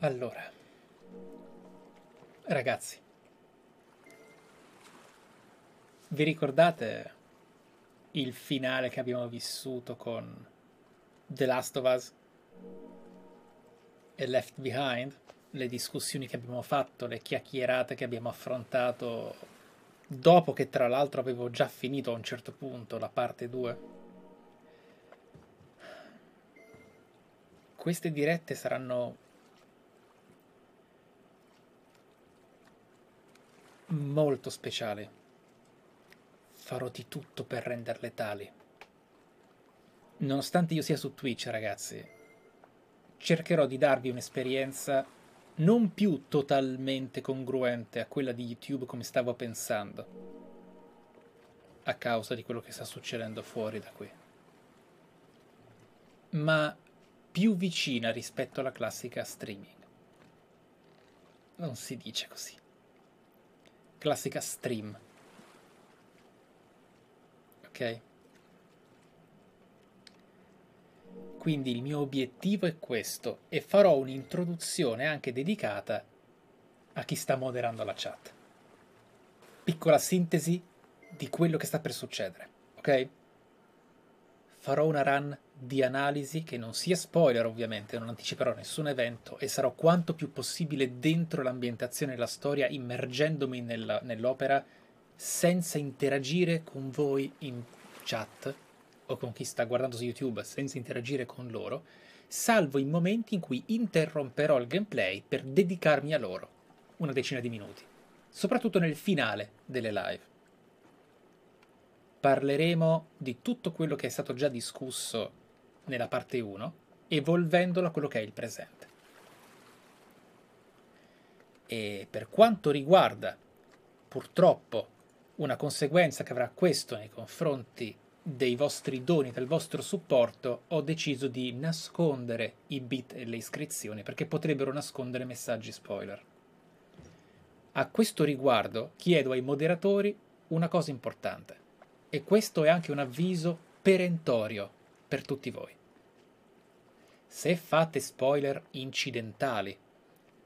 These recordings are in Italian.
Allora, ragazzi, vi ricordate il finale che abbiamo vissuto con The Last of Us e Left Behind? Le discussioni che abbiamo fatto, le chiacchierate che abbiamo affrontato dopo che tra l'altro avevo già finito a un certo punto la parte 2? Queste dirette saranno molto speciale. Farò di tutto per renderle tali. Nonostante io sia su Twitch, ragazzi, cercherò di darvi un'esperienza non più totalmente congruente a quella di YouTube come stavo pensando, a causa di quello che sta succedendo fuori da qui, ma più vicina rispetto alla classica streaming. Non si dice così classica stream. Ok? Quindi il mio obiettivo è questo e farò un'introduzione anche dedicata a chi sta moderando la chat. Piccola sintesi di quello che sta per succedere, ok? Farò una run di analisi che non sia spoiler ovviamente, non anticiperò nessun evento e sarò quanto più possibile dentro l'ambientazione e la storia, immergendomi nella, nell'opera senza interagire con voi in chat o con chi sta guardando su YouTube, senza interagire con loro, salvo i momenti in cui interromperò il gameplay per dedicarmi a loro, una decina di minuti, soprattutto nel finale delle live. Parleremo di tutto quello che è stato già discusso nella parte 1, evolvendolo a quello che è il presente. E per quanto riguarda, purtroppo, una conseguenza che avrà questo nei confronti dei vostri doni, del vostro supporto, ho deciso di nascondere i bit e le iscrizioni perché potrebbero nascondere messaggi spoiler. A questo riguardo chiedo ai moderatori una cosa importante e questo è anche un avviso perentorio per tutti voi. Se fate spoiler incidentali,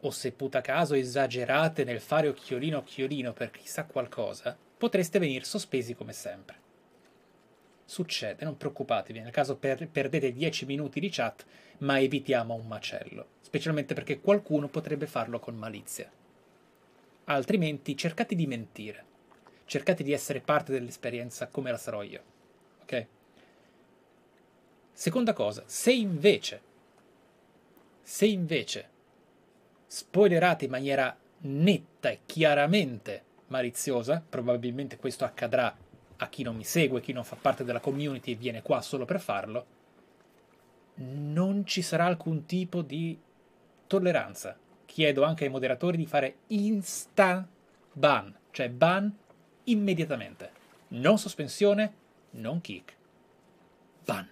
o se puta caso esagerate nel fare occhiolino occhiolino per chissà qualcosa, potreste venire sospesi come sempre. Succede, non preoccupatevi, nel caso per- perdete 10 minuti di chat, ma evitiamo un macello, specialmente perché qualcuno potrebbe farlo con malizia. Altrimenti cercate di mentire, cercate di essere parte dell'esperienza come la sarò io, ok? Seconda cosa, se invece se invece spoilerate in maniera netta e chiaramente maliziosa, probabilmente questo accadrà a chi non mi segue, chi non fa parte della community e viene qua solo per farlo, non ci sarà alcun tipo di tolleranza. Chiedo anche ai moderatori di fare instant ban, cioè ban immediatamente. Non sospensione, non kick. Ban.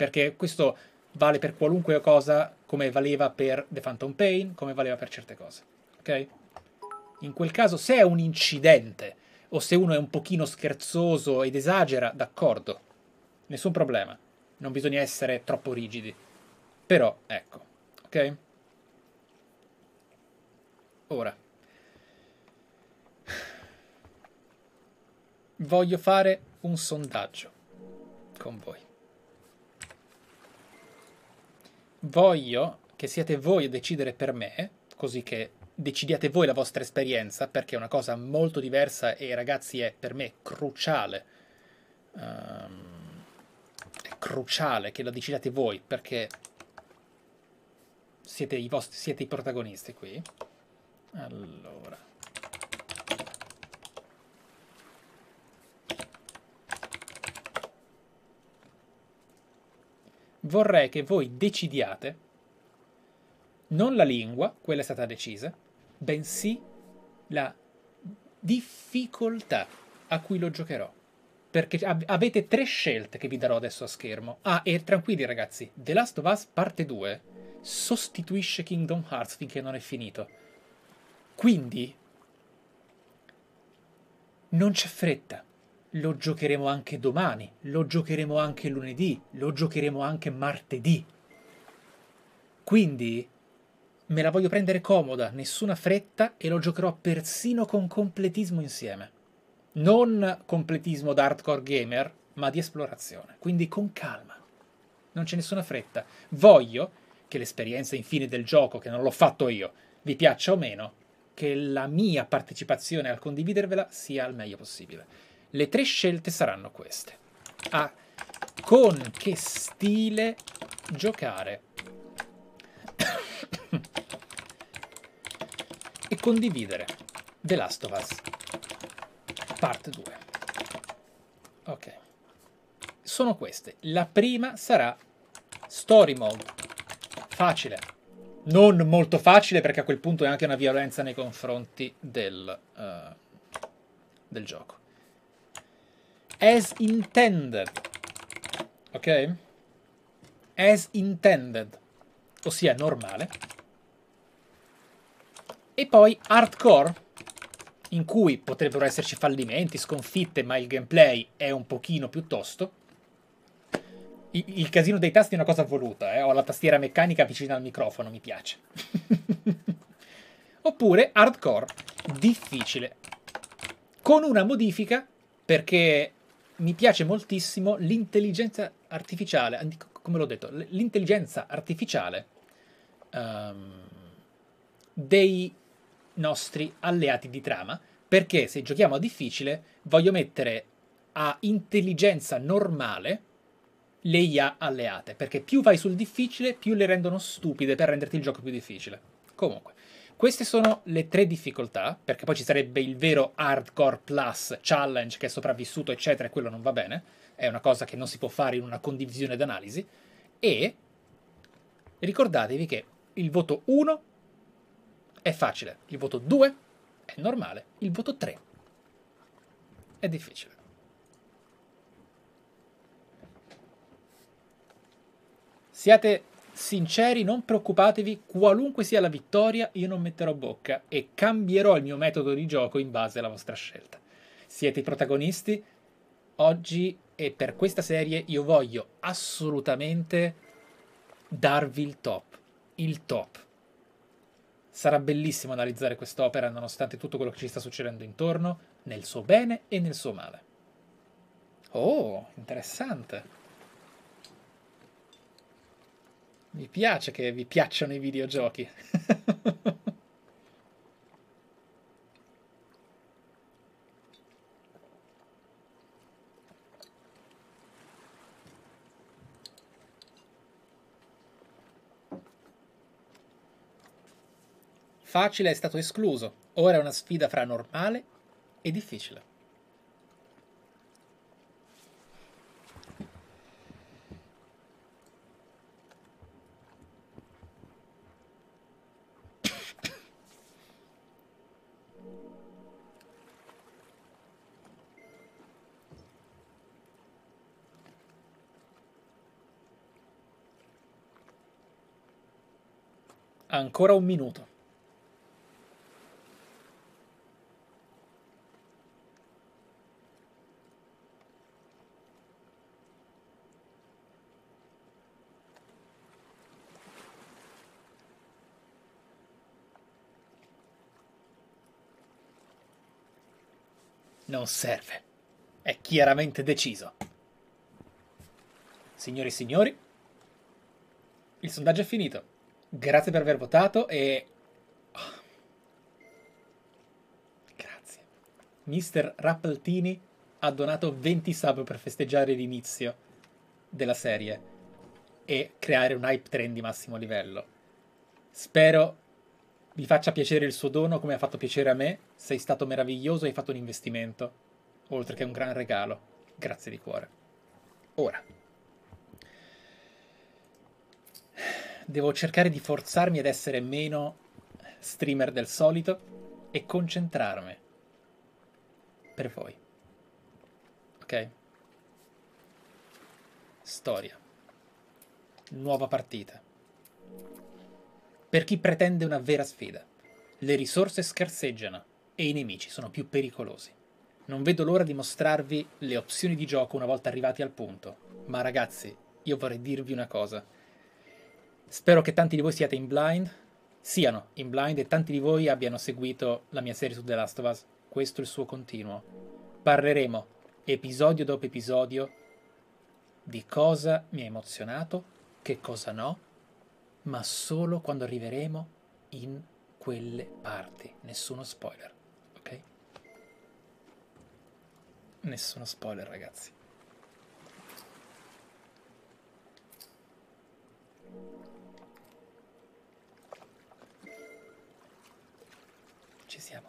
Perché questo vale per qualunque cosa come valeva per The Phantom Pain, come valeva per certe cose. Ok? In quel caso, se è un incidente o se uno è un pochino scherzoso ed esagera, d'accordo, nessun problema. Non bisogna essere troppo rigidi. Però, ecco, ok? Ora, voglio fare un sondaggio con voi. Voglio che siate voi a decidere per me, così che decidiate voi la vostra esperienza, perché è una cosa molto diversa e ragazzi è per me cruciale. Um, è cruciale che la decidiate voi, perché siete i, vostri, siete i protagonisti qui. Allora. Vorrei che voi decidiate non la lingua, quella è stata decisa, bensì la difficoltà a cui lo giocherò. Perché avete tre scelte che vi darò adesso a schermo. Ah, e tranquilli ragazzi, The Last of Us parte 2 sostituisce Kingdom Hearts finché non è finito. Quindi non c'è fretta lo giocheremo anche domani, lo giocheremo anche lunedì, lo giocheremo anche martedì. Quindi me la voglio prendere comoda, nessuna fretta e lo giocherò persino con completismo insieme. Non completismo da hardcore gamer, ma di esplorazione. Quindi con calma. Non c'è nessuna fretta. Voglio che l'esperienza infine del gioco, che non l'ho fatto io, vi piaccia o meno, che la mia partecipazione al condividervela sia al meglio possibile. Le tre scelte saranno queste. A. Con che stile giocare? e condividere The Last of Us Part 2. Ok. Sono queste. La prima sarà Story Mode. Facile. Non molto facile perché a quel punto è anche una violenza nei confronti del, uh, del gioco. As intended. Ok? As intended. Ossia normale e poi hardcore, in cui potrebbero esserci fallimenti, sconfitte, ma il gameplay è un pochino più tosto. Il, il casino dei tasti è una cosa voluta, eh? ho la tastiera meccanica vicina al microfono, mi piace. Oppure hardcore, difficile. Con una modifica, perché mi piace moltissimo l'intelligenza artificiale, come l'ho detto, l'intelligenza artificiale um, dei nostri alleati di trama, perché se giochiamo a difficile voglio mettere a intelligenza normale le IA alleate, perché più vai sul difficile, più le rendono stupide per renderti il gioco più difficile. Comunque, queste sono le tre difficoltà, perché poi ci sarebbe il vero hardcore plus challenge che è sopravvissuto, eccetera, e quello non va bene, è una cosa che non si può fare in una condivisione d'analisi, e ricordatevi che il voto 1 è facile, il voto 2 è normale, il voto 3 è difficile. Siate sinceri, non preoccupatevi, qualunque sia la vittoria, io non metterò bocca e cambierò il mio metodo di gioco in base alla vostra scelta. Siete i protagonisti oggi e per questa serie io voglio assolutamente darvi il top, il top. Sarà bellissimo analizzare quest'opera nonostante tutto quello che ci sta succedendo intorno, nel suo bene e nel suo male. Oh, interessante. Mi piace che vi piacciono i videogiochi. Facile è stato escluso, ora è una sfida fra normale e difficile. Ancora un minuto. Non serve. È chiaramente deciso. Signori e signori, il sondaggio è finito. Grazie per aver votato e... Oh. Grazie. Mister Rappeltini ha donato 20 sub per festeggiare l'inizio della serie e creare un hype trend di massimo livello. Spero vi faccia piacere il suo dono come ha fatto piacere a me, sei stato meraviglioso e hai fatto un investimento, oltre che un gran regalo. Grazie di cuore. Ora, devo cercare di forzarmi ad essere meno streamer del solito e concentrarmi per voi. Ok? Storia. Nuova partita per chi pretende una vera sfida. Le risorse scarseggiano e i nemici sono più pericolosi. Non vedo l'ora di mostrarvi le opzioni di gioco una volta arrivati al punto. Ma ragazzi, io vorrei dirvi una cosa. Spero che tanti di voi siate in blind, siano in blind e tanti di voi abbiano seguito la mia serie su The Last of Us. Questo è il suo continuo. Parleremo episodio dopo episodio di cosa mi ha emozionato, che cosa no, ma solo quando arriveremo in quelle parti. Nessuno spoiler, ok? Nessuno spoiler, ragazzi. Ci siamo.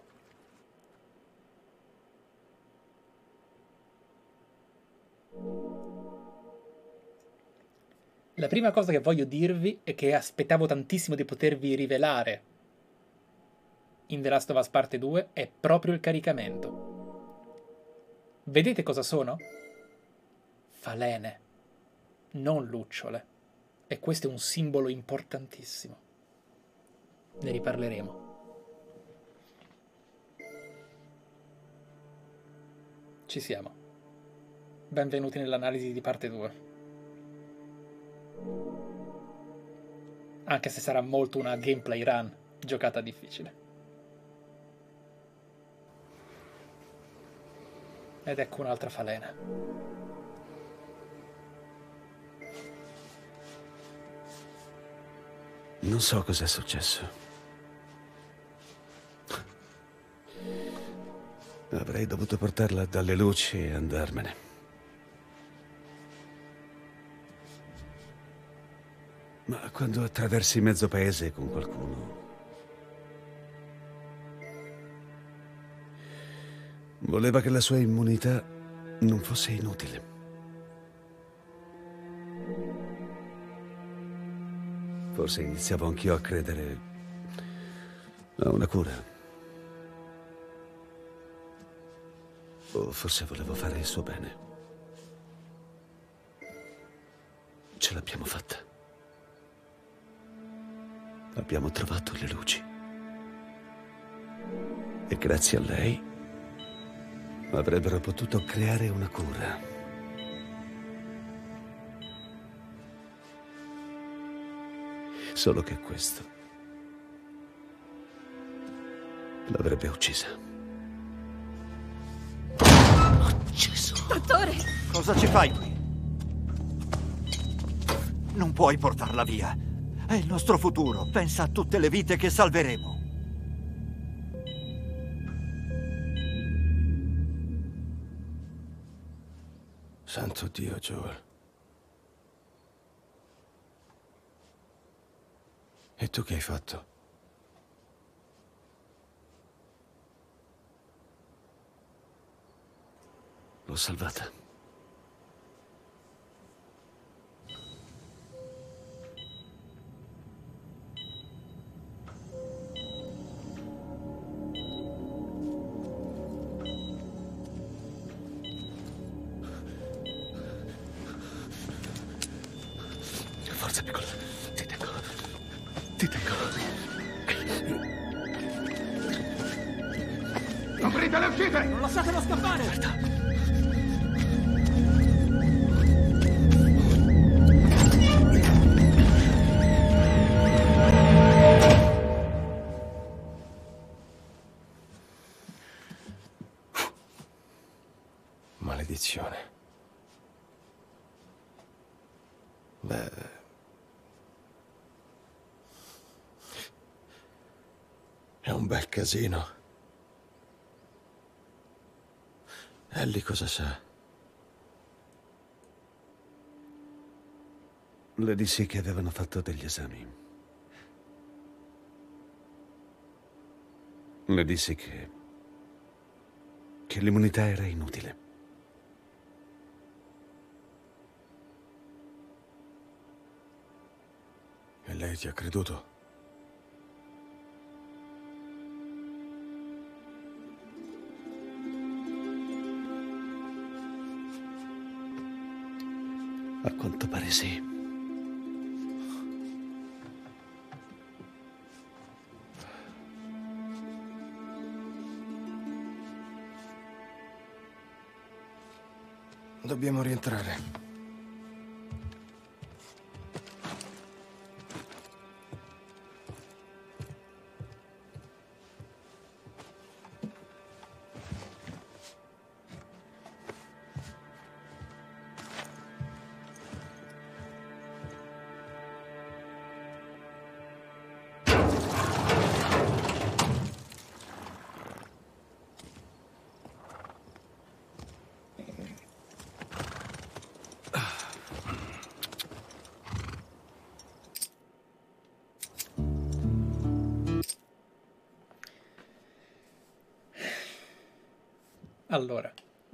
La prima cosa che voglio dirvi e che aspettavo tantissimo di potervi rivelare in The Last of Us Parte 2 è proprio il caricamento. Vedete cosa sono? Falene, non lucciole. E questo è un simbolo importantissimo. Ne riparleremo. Ci siamo. Benvenuti nell'analisi di parte 2. Anche se sarà molto una gameplay run, giocata difficile. Ed ecco un'altra falena. Non so cos'è successo. Avrei dovuto portarla dalle luci e andarmene. Ma quando attraversi mezzo paese con qualcuno... Voleva che la sua immunità non fosse inutile. Forse iniziavo anch'io a credere a una cura. O forse volevo fare il suo bene. Ce l'abbiamo fatta. Abbiamo trovato le luci. E grazie a lei avrebbero potuto creare una cura. Solo che questo l'avrebbe uccisa. Gesù! Dottore! Cosa ci fai qui? Non puoi portarla via. È il nostro futuro. Pensa a tutte le vite che salveremo. Santo Dio, Joel. E tu che hai fatto? L'ho salvata. Forza, piccola. Ti tengo. Ti tengo. Aprite le uscite! Non lasciatelo scappare! Maledizione. Casino. Ellie cosa sa? Le dissi che avevano fatto degli esami. Le dissi che... che l'immunità era inutile. E lei ti ha creduto? Quanto pare sì. Dobbiamo rientrare.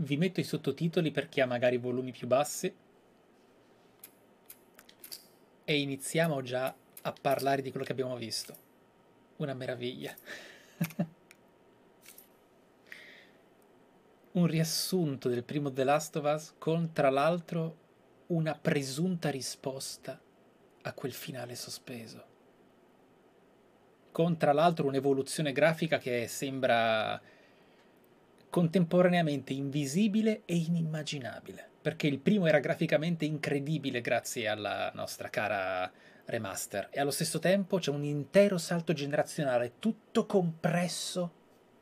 Vi metto i sottotitoli per chi ha magari volumi più bassi e iniziamo già a parlare di quello che abbiamo visto. Una meraviglia. Un riassunto del primo The Last of Us con, tra l'altro, una presunta risposta a quel finale sospeso. Con, tra l'altro, un'evoluzione grafica che sembra contemporaneamente invisibile e inimmaginabile, perché il primo era graficamente incredibile grazie alla nostra cara remaster e allo stesso tempo c'è un intero salto generazionale tutto compresso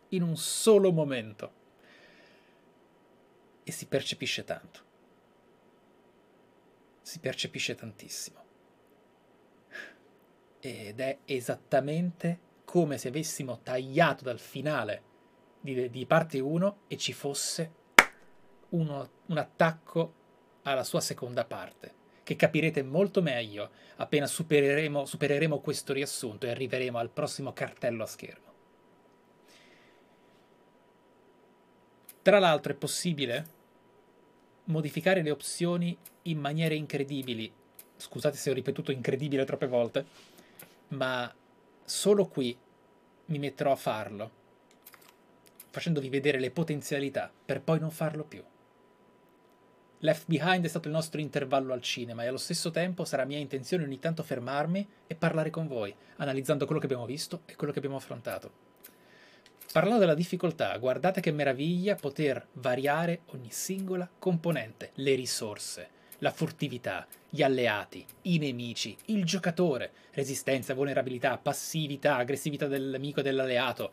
in un solo momento e si percepisce tanto. Si percepisce tantissimo. Ed è esattamente come se avessimo tagliato dal finale di, di parte 1 e ci fosse uno, un attacco alla sua seconda parte, che capirete molto meglio appena supereremo, supereremo questo riassunto e arriveremo al prossimo cartello a schermo. Tra l'altro è possibile modificare le opzioni in maniere incredibili. Scusate se ho ripetuto incredibile troppe volte, ma solo qui mi metterò a farlo facendovi vedere le potenzialità per poi non farlo più. Left Behind è stato il nostro intervallo al cinema e allo stesso tempo sarà mia intenzione ogni tanto fermarmi e parlare con voi, analizzando quello che abbiamo visto e quello che abbiamo affrontato. Parlando della difficoltà, guardate che meraviglia poter variare ogni singola componente, le risorse, la furtività, gli alleati, i nemici, il giocatore, resistenza, vulnerabilità, passività, aggressività dell'amico e dell'alleato,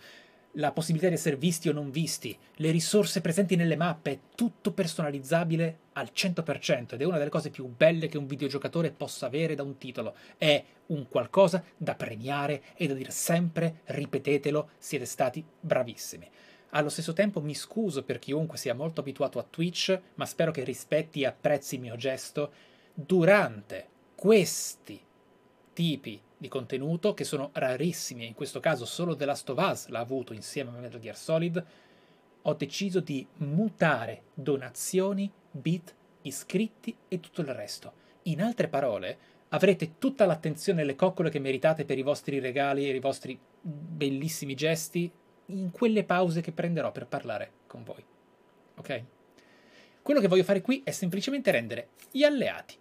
la possibilità di essere visti o non visti, le risorse presenti nelle mappe, tutto personalizzabile al 100% ed è una delle cose più belle che un videogiocatore possa avere da un titolo. È un qualcosa da premiare e da dire sempre ripetetelo, siete stati bravissimi. Allo stesso tempo mi scuso per chiunque sia molto abituato a Twitch, ma spero che rispetti e apprezzi il mio gesto. Durante questi tipi di contenuto che sono rarissimi, e in questo caso solo The Last of Us l'ha avuto insieme a Metal Gear Solid, ho deciso di mutare donazioni, bit, iscritti e tutto il resto. In altre parole, avrete tutta l'attenzione e le coccole che meritate per i vostri regali e i vostri bellissimi gesti in quelle pause che prenderò per parlare con voi. Ok? Quello che voglio fare qui è semplicemente rendere gli alleati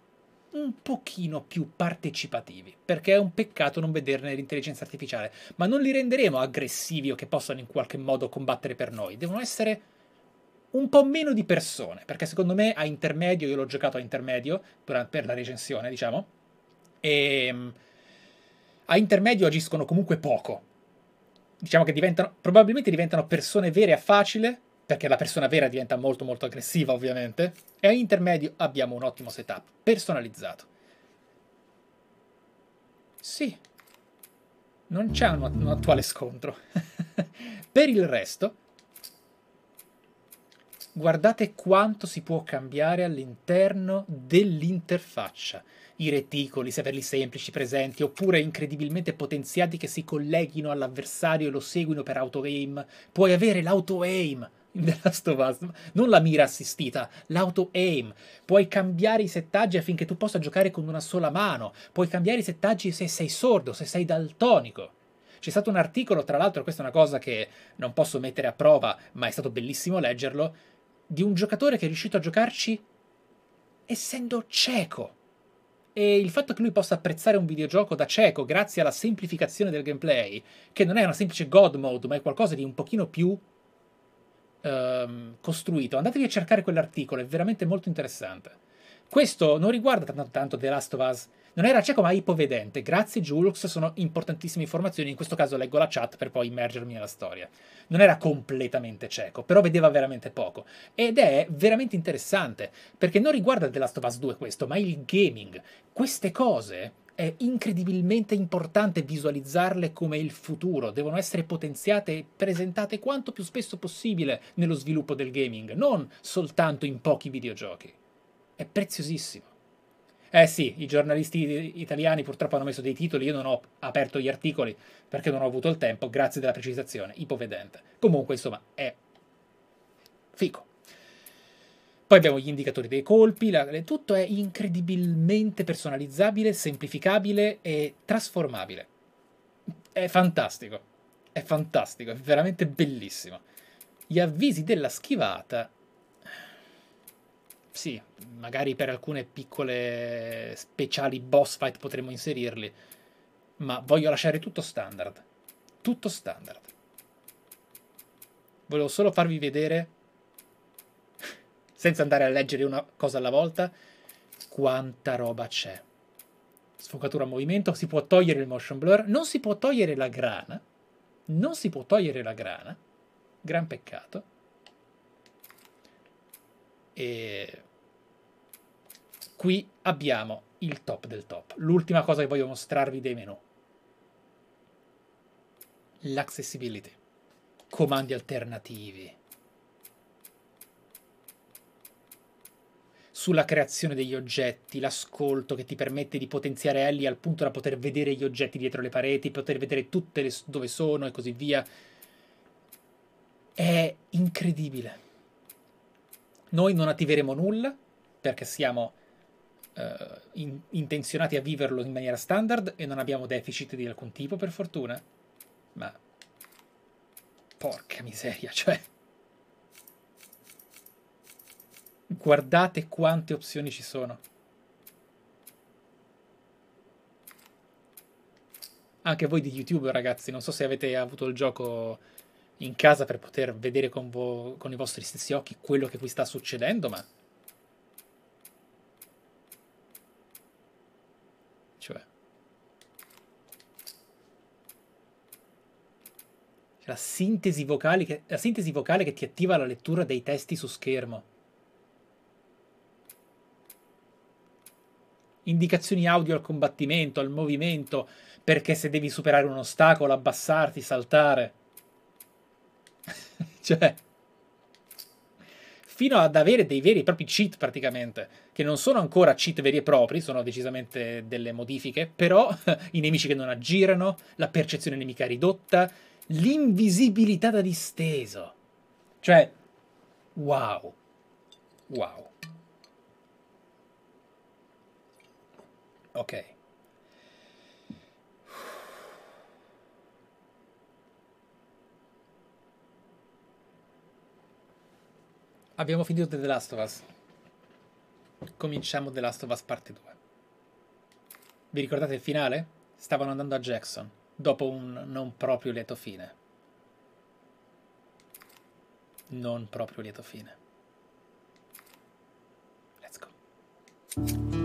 un pochino più partecipativi, perché è un peccato non vederne l'intelligenza artificiale, ma non li renderemo aggressivi o che possano in qualche modo combattere per noi, devono essere un po' meno di persone, perché secondo me a intermedio, io l'ho giocato a intermedio per la recensione, diciamo, e ehm, a intermedio agiscono comunque poco. Diciamo che diventano, probabilmente diventano persone vere a facile, perché la persona vera diventa molto molto aggressiva ovviamente, e a intermedio abbiamo un ottimo setup, personalizzato. Sì, non c'è un, un attuale scontro. per il resto, guardate quanto si può cambiare all'interno dell'interfaccia. I reticoli, se averli semplici, presenti, oppure incredibilmente potenziati che si colleghino all'avversario e lo seguino per auto-aim. Puoi avere l'auto-aim in The Last of Us, non la mira assistita, l'auto-aim. Puoi cambiare i settaggi affinché tu possa giocare con una sola mano. Puoi cambiare i settaggi se sei sordo, se sei daltonico. C'è stato un articolo, tra l'altro, questa è una cosa che non posso mettere a prova, ma è stato bellissimo leggerlo, di un giocatore che è riuscito a giocarci essendo cieco. E il fatto che lui possa apprezzare un videogioco da cieco grazie alla semplificazione del gameplay, che non è una semplice God mode, ma è qualcosa di un pochino più ehm, costruito. Andatevi a cercare quell'articolo, è veramente molto interessante. Questo non riguarda tanto, tanto The Last of Us. Non era cieco ma ipovedente. Grazie Julux, sono importantissime informazioni. In questo caso leggo la chat per poi immergermi nella storia. Non era completamente cieco, però vedeva veramente poco. Ed è veramente interessante, perché non riguarda The Last of Us 2 questo, ma il gaming. Queste cose è incredibilmente importante visualizzarle come il futuro, devono essere potenziate e presentate quanto più spesso possibile nello sviluppo del gaming, non soltanto in pochi videogiochi. È preziosissimo. Eh sì, i giornalisti italiani purtroppo hanno messo dei titoli, io non ho aperto gli articoli perché non ho avuto il tempo, grazie della precisazione, ipovedente. Comunque, insomma, è fico. Poi abbiamo gli indicatori dei colpi, la, tutto è incredibilmente personalizzabile, semplificabile e trasformabile. È fantastico, è fantastico, è veramente bellissimo. Gli avvisi della schivata, sì, magari per alcune piccole speciali boss fight potremmo inserirli, ma voglio lasciare tutto standard. Tutto standard. Volevo solo farvi vedere senza andare a leggere una cosa alla volta, quanta roba c'è. Sfocatura a movimento, si può togliere il motion blur, non si può togliere la grana, non si può togliere la grana, gran peccato. E qui abbiamo il top del top, l'ultima cosa che voglio mostrarvi dei menu. L'accessibility, comandi alternativi sulla creazione degli oggetti, l'ascolto che ti permette di potenziare Ellie al punto da poter vedere gli oggetti dietro le pareti, poter vedere tutte le, dove sono e così via. È incredibile. Noi non attiveremo nulla perché siamo uh, in, intenzionati a viverlo in maniera standard e non abbiamo deficit di alcun tipo per fortuna. Ma porca miseria, cioè Guardate quante opzioni ci sono. Anche voi di YouTube, ragazzi, non so se avete avuto il gioco in casa per poter vedere con, con i vostri stessi occhi quello che qui sta succedendo, ma... Cioè... La sintesi, vocali che, la sintesi vocale che ti attiva la lettura dei testi su schermo. Indicazioni audio al combattimento, al movimento, perché se devi superare un ostacolo, abbassarti, saltare. cioè, fino ad avere dei veri e propri cheat praticamente, che non sono ancora cheat veri e propri, sono decisamente delle modifiche, però i nemici che non aggirano, la percezione nemica ridotta, l'invisibilità da disteso. Cioè, wow. Wow. Ok. Abbiamo finito The Last of Us. Cominciamo The Last of Us parte 2. Vi ricordate il finale? Stavano andando a Jackson, dopo un non proprio lieto fine. Non proprio lieto fine. Let's go.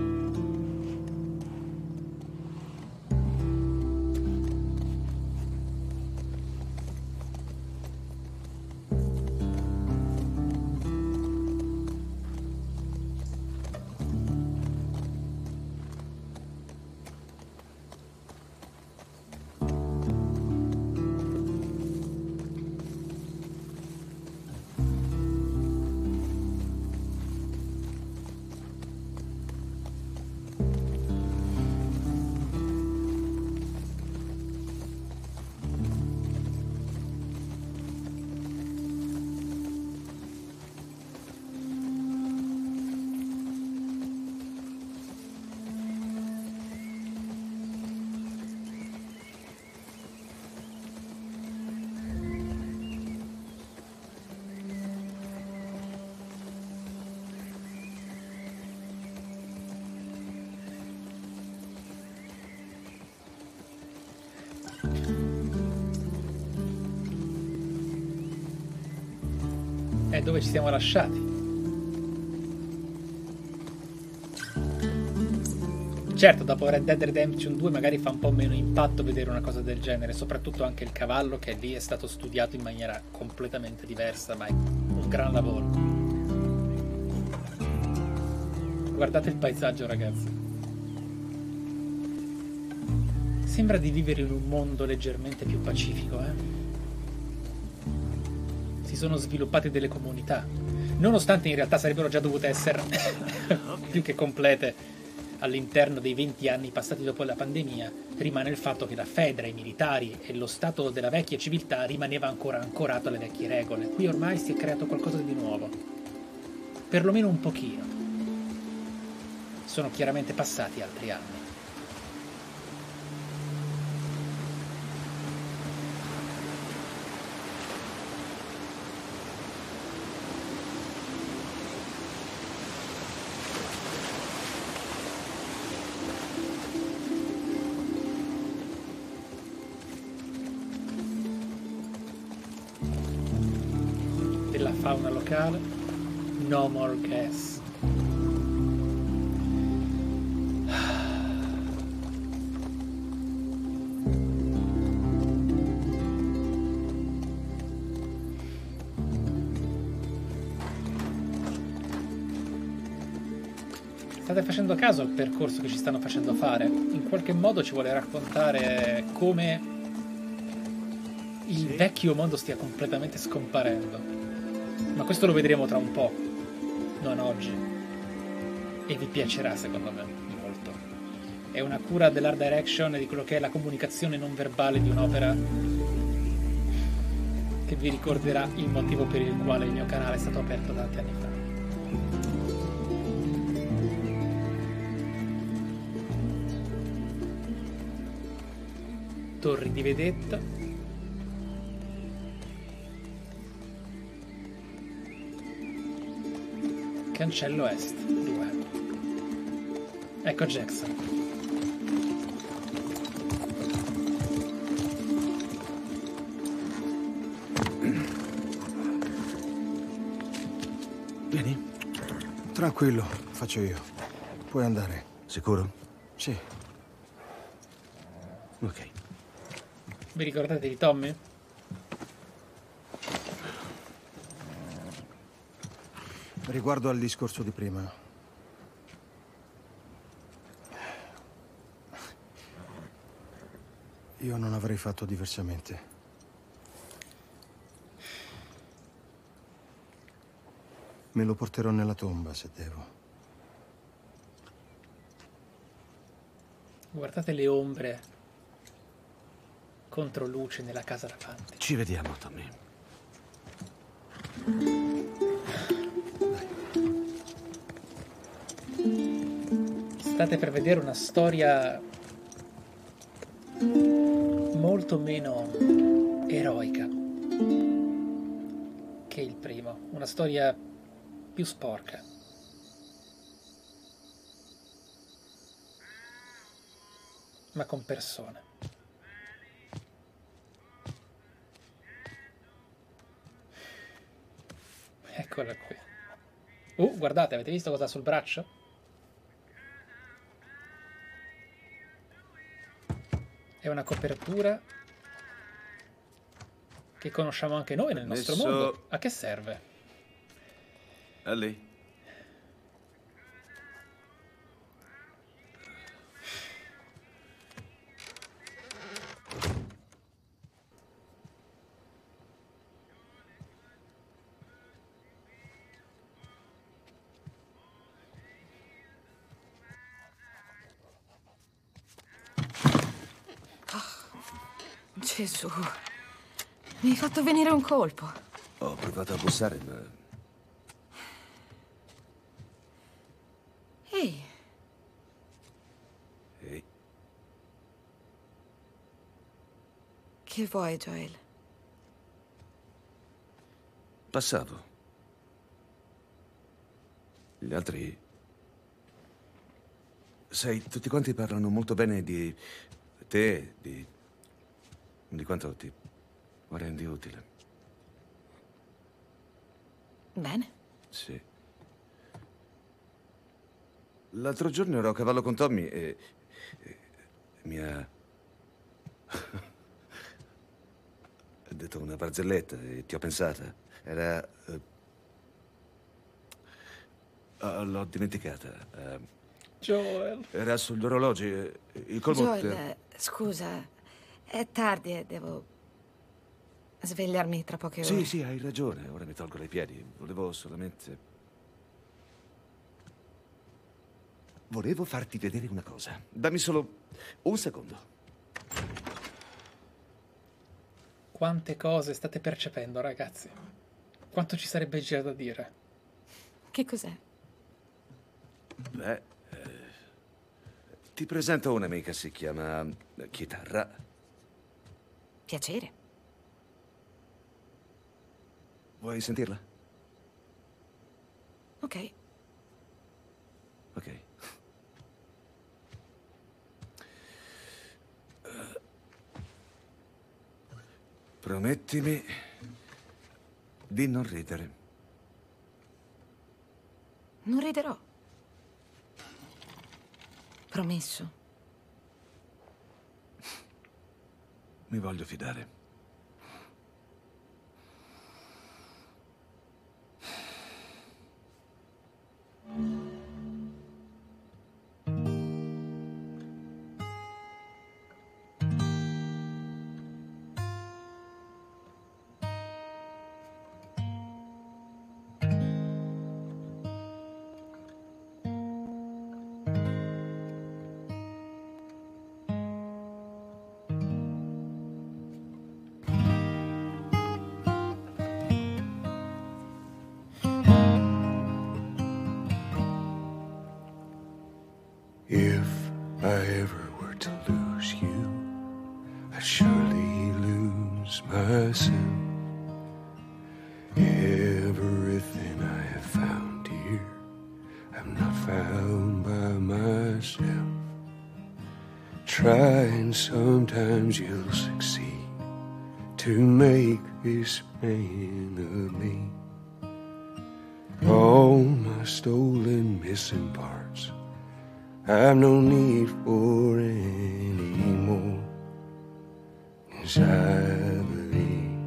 Siamo lasciati. Certo, dopo Red Dead Redemption 2 magari fa un po' meno impatto vedere una cosa del genere, soprattutto anche il cavallo che lì è stato studiato in maniera completamente diversa, ma è un gran lavoro. Guardate il paesaggio, ragazzi. Sembra di vivere in un mondo leggermente più pacifico, eh? Sono sviluppate delle comunità, nonostante in realtà sarebbero già dovute essere più che complete all'interno dei 20 anni passati dopo la pandemia rimane il fatto che la Fedra, i militari e lo stato della vecchia civiltà rimaneva ancora ancorato alle vecchie regole. Qui ormai si è creato qualcosa di nuovo. Perlomeno un pochino. Sono chiaramente passati altri anni. Facendo caso al percorso che ci stanno facendo fare? In qualche modo ci vuole raccontare come il vecchio mondo stia completamente scomparendo. Ma questo lo vedremo tra un po', non oggi. E vi piacerà secondo me molto. È una cura dell'art direction e di quello che è la comunicazione non verbale di un'opera che vi ricorderà il motivo per il quale il mio canale è stato aperto tanti anni fa. Torri di vedetta Cancello Est 2. Ecco Jackson. Vieni. Tranquillo, faccio io. Puoi andare. Sicuro? Sì. Ok. Vi ricordate di Tommy? Riguardo al discorso di prima. Io non avrei fatto diversamente. Me lo porterò nella tomba se devo. Guardate le ombre contro luce nella casa davanti. Ci vediamo, Tommy. State per vedere una storia molto meno eroica che il primo. Una storia più sporca. Ma con persone. Eccola qui. Uh, guardate, avete visto cosa ha sul braccio? È una copertura che conosciamo anche noi nel nostro Messo- mondo. A che serve? Ellie? Gesù. Mi hai fatto venire un colpo. Ho provato a bussare, ma Ehi, Ehi, che vuoi, Joel? passavo. Gli altri... Sai, tutti quanti parlano molto bene di te, di... di quanto ti rendi utile. Bene. Sì. L'altro giorno ero a cavallo con Tommy e, e mi ha... ha detto una barzelletta e ti ho pensata. Era... eh, ah, l'ho dimenticata. Eh, Joel. era sugli orologi. eh, Il colmo... Joel, scusa. È tardi e devo svegliarmi tra poche ore. Sì, sì, hai ragione. Ora mi tolgo dai piedi. Volevo solamente... volevo farti vedere una cosa. Dammi solo un secondo. Quante cose state percependo, ragazzi? Quanto ci sarebbe già da dire? Che cos'è? Beh, eh, ti presento un'amica, si chiama eh, Chitarra. Piacere. Vuoi sentirla? Ok. Ok. Promettimi di non ridere. Non riderò. Promesso. Mi voglio fidare. If sometimes you'll succeed to make this man of me. All my stolen missing parts. I've no need for any more. Cause I believe,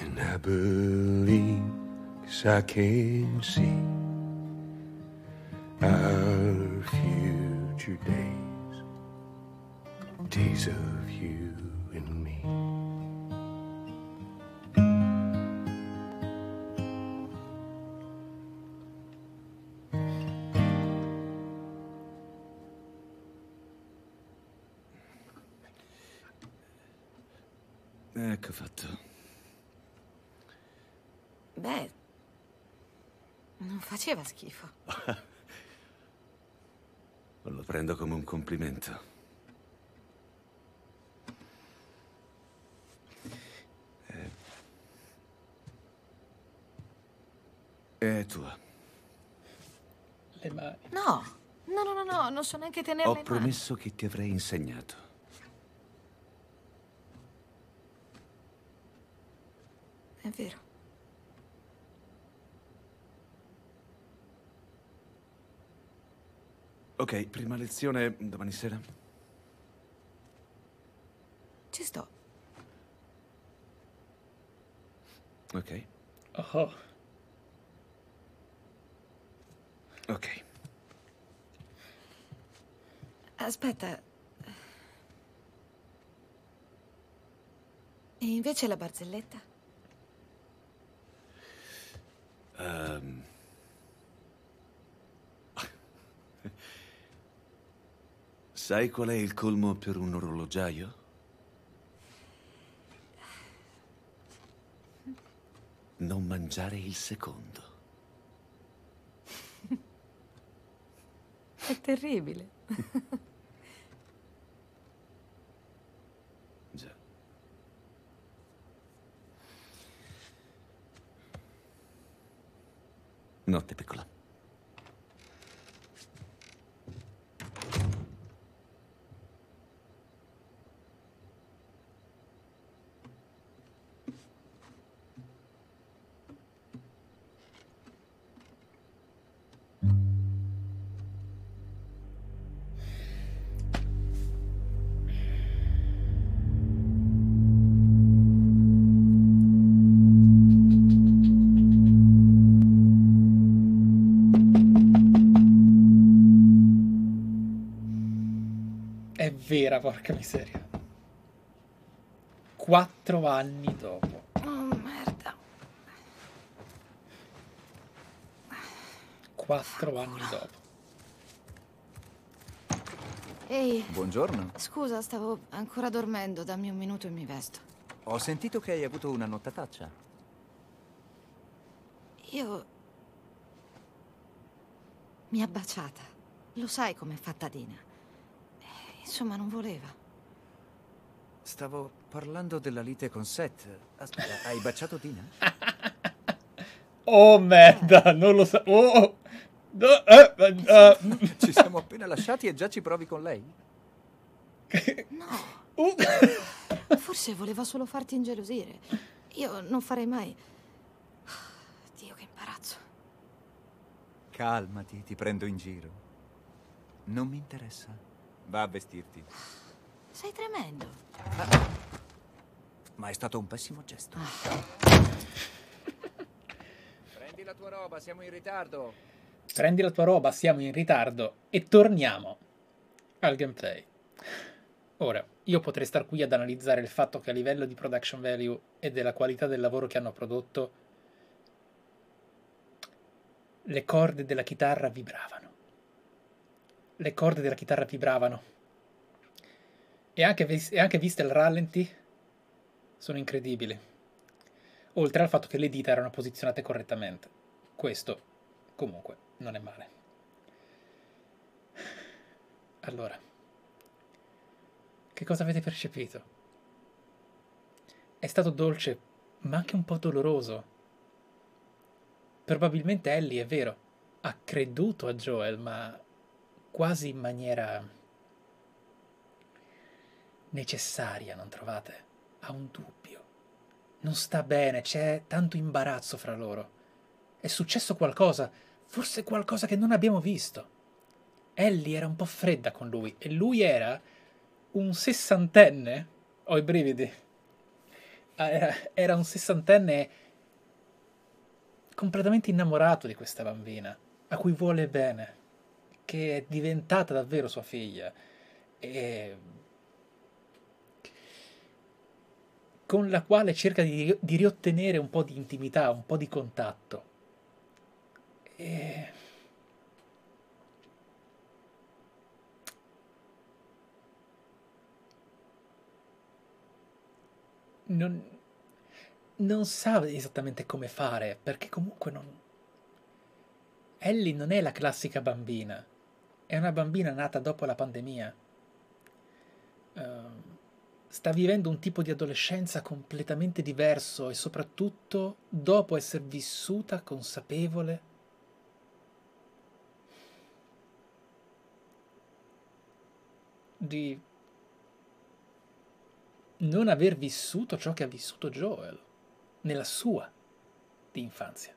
and I believe, cause I can see days of you and me. Ecco fatto. Beh, non faceva schifo. Lo prendo come un complimento. Eh. È tua. Le mani. No, no, no, no, no, non so neanche tenerla Ho promesso che ti avrei insegnato. È vero. Ok, prima lezione domani sera. Ci sto. Ok. Oh, Ok. Aspetta. E invece la barzelletta? Ehm. Sai qual è il colmo per un orologiaio? Non mangiare il secondo. È terribile. vera, porca miseria. Quattro anni dopo. Oh, merda. quattro anni dopo. Ehi, Buongiorno. scusa, stavo ancora dormendo. Dammi un minuto e mi vesto. Ho sentito che hai avuto una nottataccia. Io... Mi ha baciata. Lo sai com'è fatta Dina. Insomma, non voleva. Stavo parlando della lite con Seth. Aspetta, hai baciato Dina? Oh merda, non lo so. Oh, no, eh, eh, eh. Ci siamo appena lasciati e già ci provi con lei? No, Uh. forse voleva solo farti ingelosire. Io non farei mai... Dio, che imbarazzo. Calmati, ti prendo in giro. Non mi interessa. Va a vestirti. Sei tremendo. Ma è stato un pessimo gesto. Prendi la tua roba, siamo in ritardo. Prendi la tua roba, siamo in ritardo e torniamo al gameplay. Ora, io potrei star qui ad analizzare il fatto che a livello di production value e della qualità del lavoro che hanno prodotto, le corde della chitarra vibravano. Le corde della chitarra vibravano. E anche, vis- e anche viste il rallenti, sono incredibili. Oltre al fatto che le dita erano posizionate correttamente. Questo, comunque, non è male. Allora, che cosa avete percepito? È stato dolce, ma anche un po' doloroso. Probabilmente Ellie, è vero, ha creduto a Joel, ma quasi in maniera necessaria, non trovate? Ha un dubbio. Non sta bene, c'è tanto imbarazzo fra loro. È successo qualcosa, forse qualcosa che non abbiamo visto. Ellie era un po' fredda con lui e lui era un sessantenne. Ho i brividi. Ah, Era, era un sessantenne completamente innamorato di questa bambina, a cui vuole bene, che è diventata davvero sua figlia. E con la quale cerca di, di riottenere un po' di intimità, un po' di contatto. E... Non, non sa esattamente come fare, perché comunque non... Ellie non è la classica bambina, è una bambina nata dopo la pandemia. Ehm, sta vivendo un tipo di adolescenza completamente diverso e soprattutto dopo essere vissuta consapevole di non aver vissuto ciò che ha vissuto Joel nella sua di infanzia.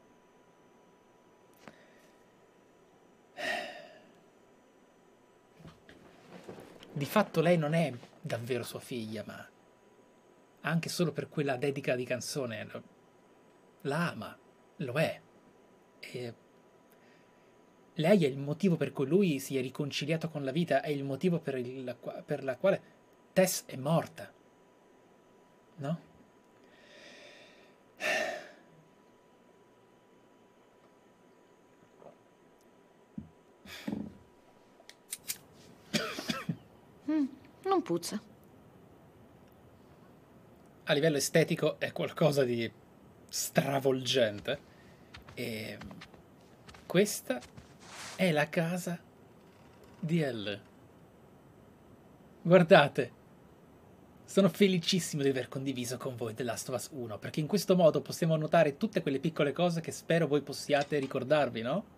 Di fatto lei non è davvero sua figlia, ma anche solo per quella dedica di canzone lo- la ama, lo è. E lei è il motivo per cui lui si è riconciliato con la vita, è il motivo per, il- per la quale Tess è morta. No? Non puzza. a livello estetico è qualcosa di stravolgente. E questa è la casa di Elle. Guardate, sono felicissimo di aver condiviso con voi The Last of Us 1, perché in questo modo possiamo notare tutte quelle piccole cose che spero voi possiate ricordarvi, no?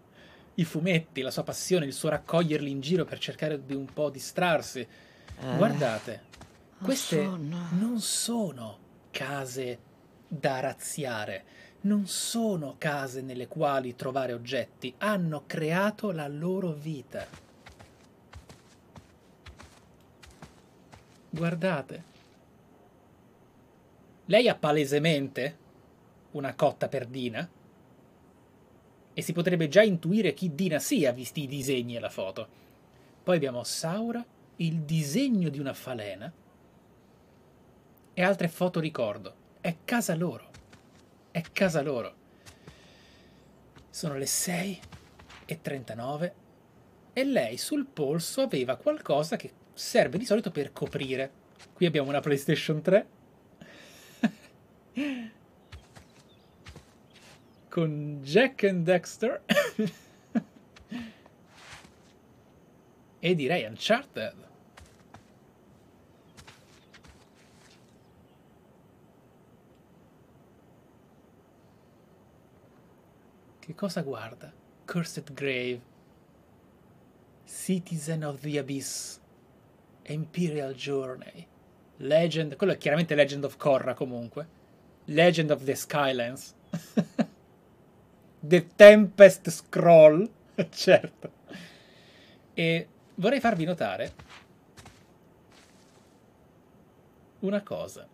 I fumetti, la sua passione, il suo raccoglierli in giro per cercare di un po' distrarsi. Guardate, ho queste non sono case da razziare, non sono case nelle quali trovare oggetti, hanno creato la loro vita. Guardate. Lei ha palesemente una cotta per Dina e si potrebbe già intuire chi Dina sia visti i disegni e la foto. Poi abbiamo Saura, il disegno di una falena e altre foto ricordo. È casa loro. È casa loro. Sono le 6 e 39 e lei sul polso aveva qualcosa che serve di solito per coprire. Qui abbiamo una PlayStation 3 con Jack and Dexter e direi Uncharted. Che cosa guarda? Cursed Grave, Citizen of the Abyss, Imperial Journey, Legend, quello è chiaramente Legend of Korra comunque, Legend of the Skylands, The Tempest Scroll, certo. E vorrei farvi notare una cosa,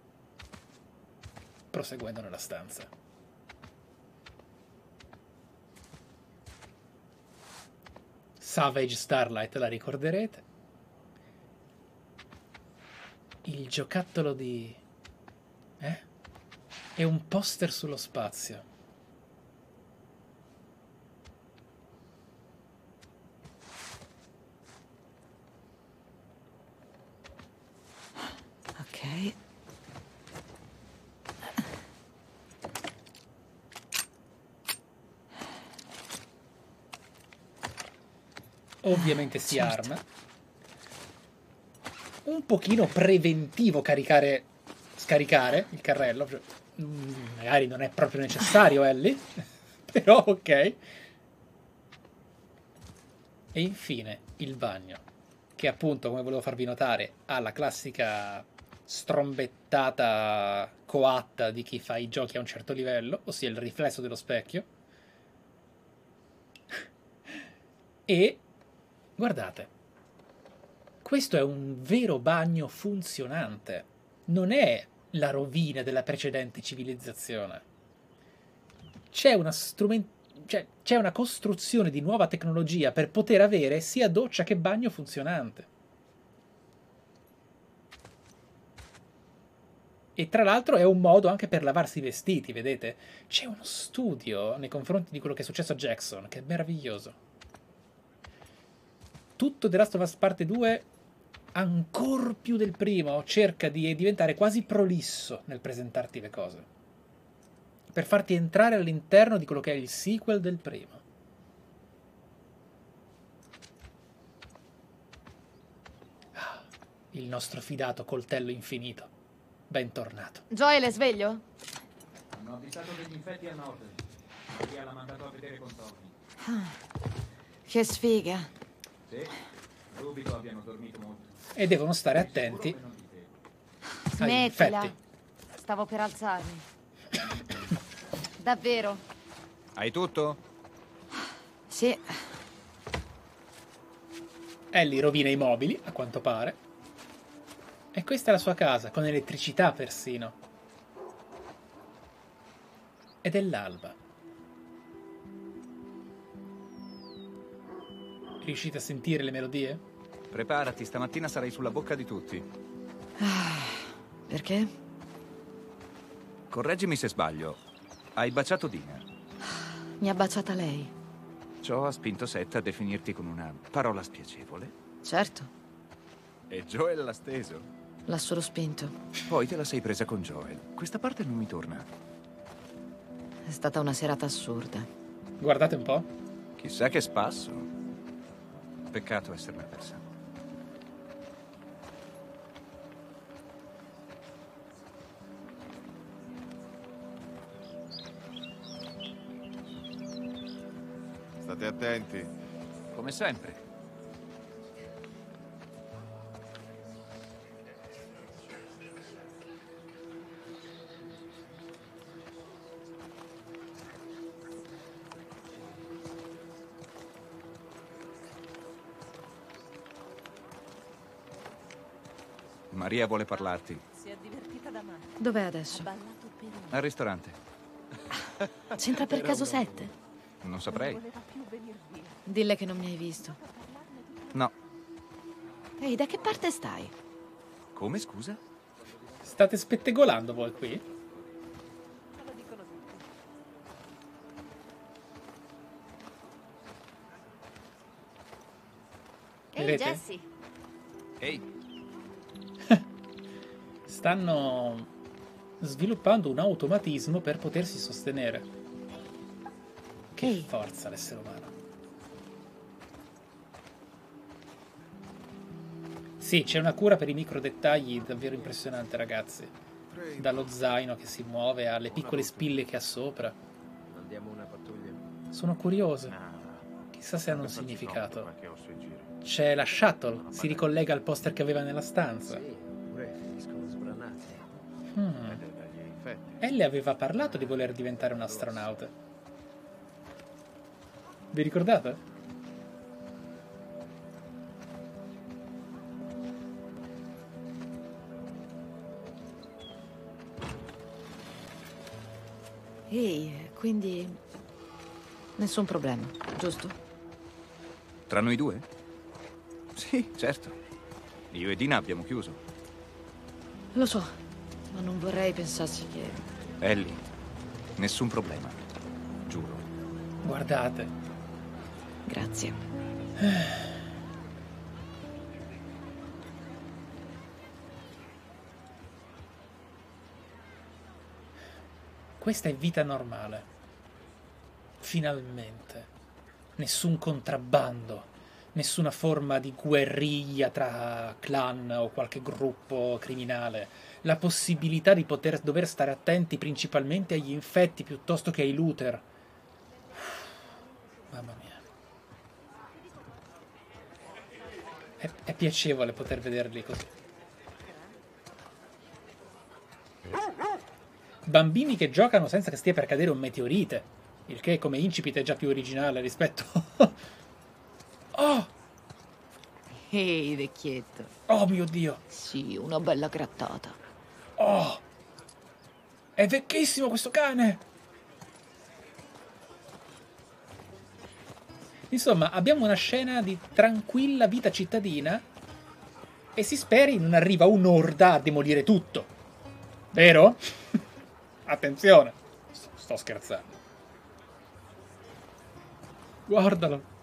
proseguendo nella stanza. Savage Starlight la ricorderete. Il giocattolo di... Eh? È un poster sullo spazio. Ok. Ovviamente si Certo. arma. Un pochino preventivo caricare, scaricare il carrello. cioè, mm, magari non è proprio necessario, Ellie. Però ok. E infine il bagno, che appunto, come volevo farvi notare, ha la classica strombettata coatta di chi fa i giochi a un certo livello, ossia il riflesso dello specchio. E guardate, questo è un vero bagno funzionante. Non è la rovina della precedente civilizzazione. C'è una strument- cioè, c'è una costruzione di nuova tecnologia per poter avere sia doccia che bagno funzionante. E tra l'altro è un modo anche per lavarsi i vestiti, vedete? C'è uno studio nei confronti di quello che è successo a Jackson, che è meraviglioso. Tutto The Last of Us Parte 2, ancora più del primo, cerca di diventare quasi prolisso nel presentarti le cose. Per farti entrare all'interno di quello che è il sequel del primo. Ah, il nostro fidato coltello infinito. Bentornato. Joel è sveglio? Hanno avvisato degli infetti a nord. Maria l'ha mandato a vedere contorni. Che sfiga. Sì, dubito abbiano dormito molto. E devono stare attenti Smettila. infetti. Stavo per alzarmi. Davvero? Hai tutto? Sì. Ellie rovina i mobili, a quanto pare. E questa è la sua casa, con elettricità persino. Ed è l'alba. Riuscite a sentire le melodie? Preparati, stamattina sarai sulla bocca di tutti. Perché? Correggimi se sbaglio. Hai baciato Dina. Mi ha baciata lei. Ciò ha spinto Seth a definirti con una parola spiacevole. Certo, E Joel l'ha steso. l'ha solo spinto. Poi te la sei presa con Joel. Questa parte non mi torna. È stata una serata assurda. Guardate un po'. Chissà che spasso. Peccato esserne persa. State attenti. Come sempre. Maria vuole parlarti. Si è divertita da male. Dov'è adesso? Al ristorante. C'entra per caso Sette? Non saprei. Dille che non mi hai visto. No. Ehi, da che parte stai? Come, scusa? State spettegolando voi qui? Me lo dicono tutti. Vedete? Stanno sviluppando un automatismo per potersi sostenere. Che Ehi. forza l'essere umano. Sì, c'è una cura per i micro dettagli davvero impressionante, ragazzi. Dallo zaino che si muove alle piccole spille che ha sopra. mandiamo una pattuglia. Sono curioso. Chissà se hanno un significato. C'è la shuttle, si ricollega al poster che aveva nella stanza. Ellie aveva parlato di voler diventare un astronauta. Vi ricordate? Ehi, quindi... Nessun problema, giusto? Tra noi due? Sì, certo. Io e Dina abbiamo chiuso. Lo so, ma non vorrei pensassi che... Ellie, nessun problema. Giuro. Guardate. Grazie. Questa è vita normale. Finalmente. Nessun contrabbando. Nessuna forma di guerriglia tra clan o qualche gruppo criminale. La possibilità di poter dover stare attenti principalmente agli infetti piuttosto che ai looter. Mamma mia. È, è piacevole poter vederli così. Bambini che giocano senza che stia per cadere un meteorite. Il che come incipit è già più originale rispetto... oh! Ehi, vecchietto. Oh mio Dio! Sì, una bella grattata. Oh! È vecchissimo questo cane! Insomma, abbiamo una scena di tranquilla vita cittadina e si speri non arriva un'orda a demolire tutto. Vero? Attenzione. Sto scherzando. Guardalo.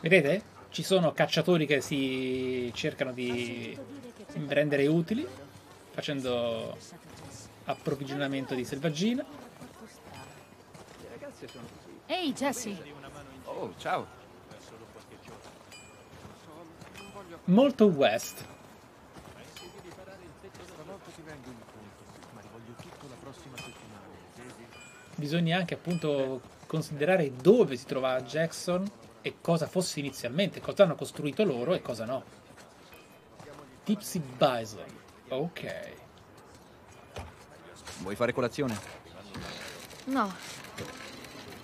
Vedete? Ci sono cacciatori che si cercano di rendere utili facendo approvvigionamento di selvaggina. Le ragazze sono così. Ehi, Jesse. Oh, ciao. Molto west. Bisogna anche appunto considerare dove si trovava Jackson e cosa fosse inizialmente, cosa hanno costruito loro e cosa no. Tipsy Bison. Ok. Vuoi fare colazione? No.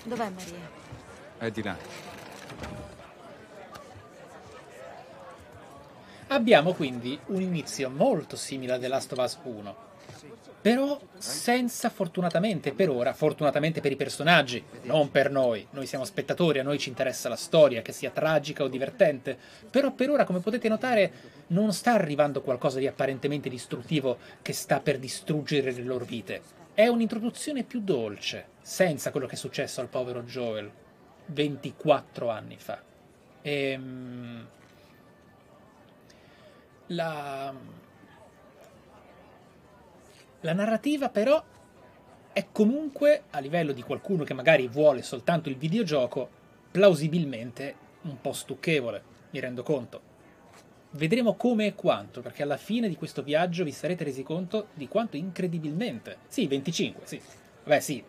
Dov'è Maria? È di là. Abbiamo quindi un inizio molto simile a The Last of Us 1. Però senza fortunatamente per ora, fortunatamente per i personaggi, non per noi. Noi siamo spettatori, a noi ci interessa la storia, che sia tragica o divertente. Però per ora, come potete notare, non sta arrivando qualcosa di apparentemente distruttivo che sta per distruggere le loro vite. È un'introduzione più dolce, senza quello che è successo al povero Joel 24 anni fa. Ehm... La... La narrativa però è comunque, a livello di qualcuno che magari vuole soltanto il videogioco, plausibilmente un po' stucchevole, mi rendo conto. Vedremo come e quanto, perché alla fine di questo viaggio vi sarete resi conto di quanto incredibilmente... Sì, 25, sì. Beh, sì.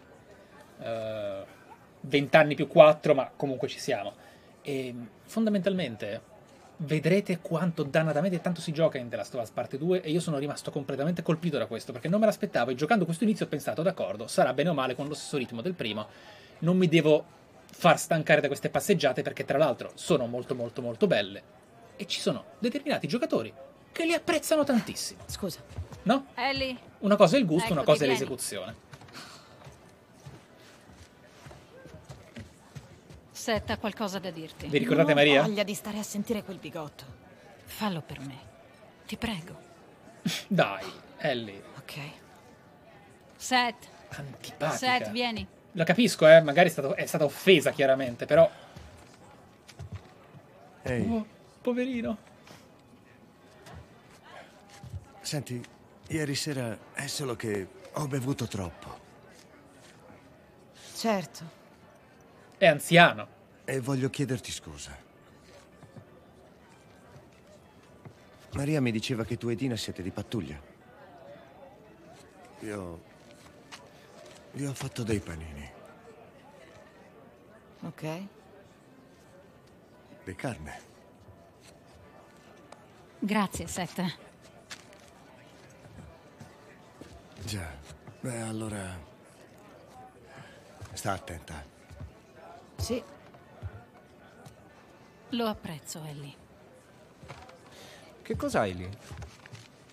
Eh, 20 anni più 4, ma comunque ci siamo. E fondamentalmente vedrete quanto dannatamente tanto si gioca in The Last of Us Parte 2 e io sono rimasto completamente colpito da questo perché non me l'aspettavo e giocando questo inizio ho pensato d'accordo, sarà bene o male con lo stesso ritmo del primo, non mi devo far stancare da queste passeggiate perché tra l'altro sono molto molto molto belle e ci sono determinati giocatori che li apprezzano tantissimo. Scusa. No? Ellie. Una cosa è il gusto, una Eccoti, cosa è vieni. l'esecuzione. Seth ha qualcosa da dirti. Vi ricordate non ho Maria? voglia di stare a sentire quel bigotto. Fallo per me. Ti prego. Dai, Ellie, Ok. Seth. antipatica. Seth, vieni. Lo capisco, eh, magari è, stato- è stata offesa chiaramente, però... Ehi, Oh, poverino. senti, ieri sera è solo che ho bevuto troppo Certo. È anziano. E voglio chiederti scusa. Maria mi diceva che tu e Dina siete di pattuglia. Io... Vi ho fatto dei panini. Ok. Di carne. Grazie, Seth. Già. Beh, allora... Sta attenta. Sì. Lo apprezzo, Ellie. Che cos'hai lì?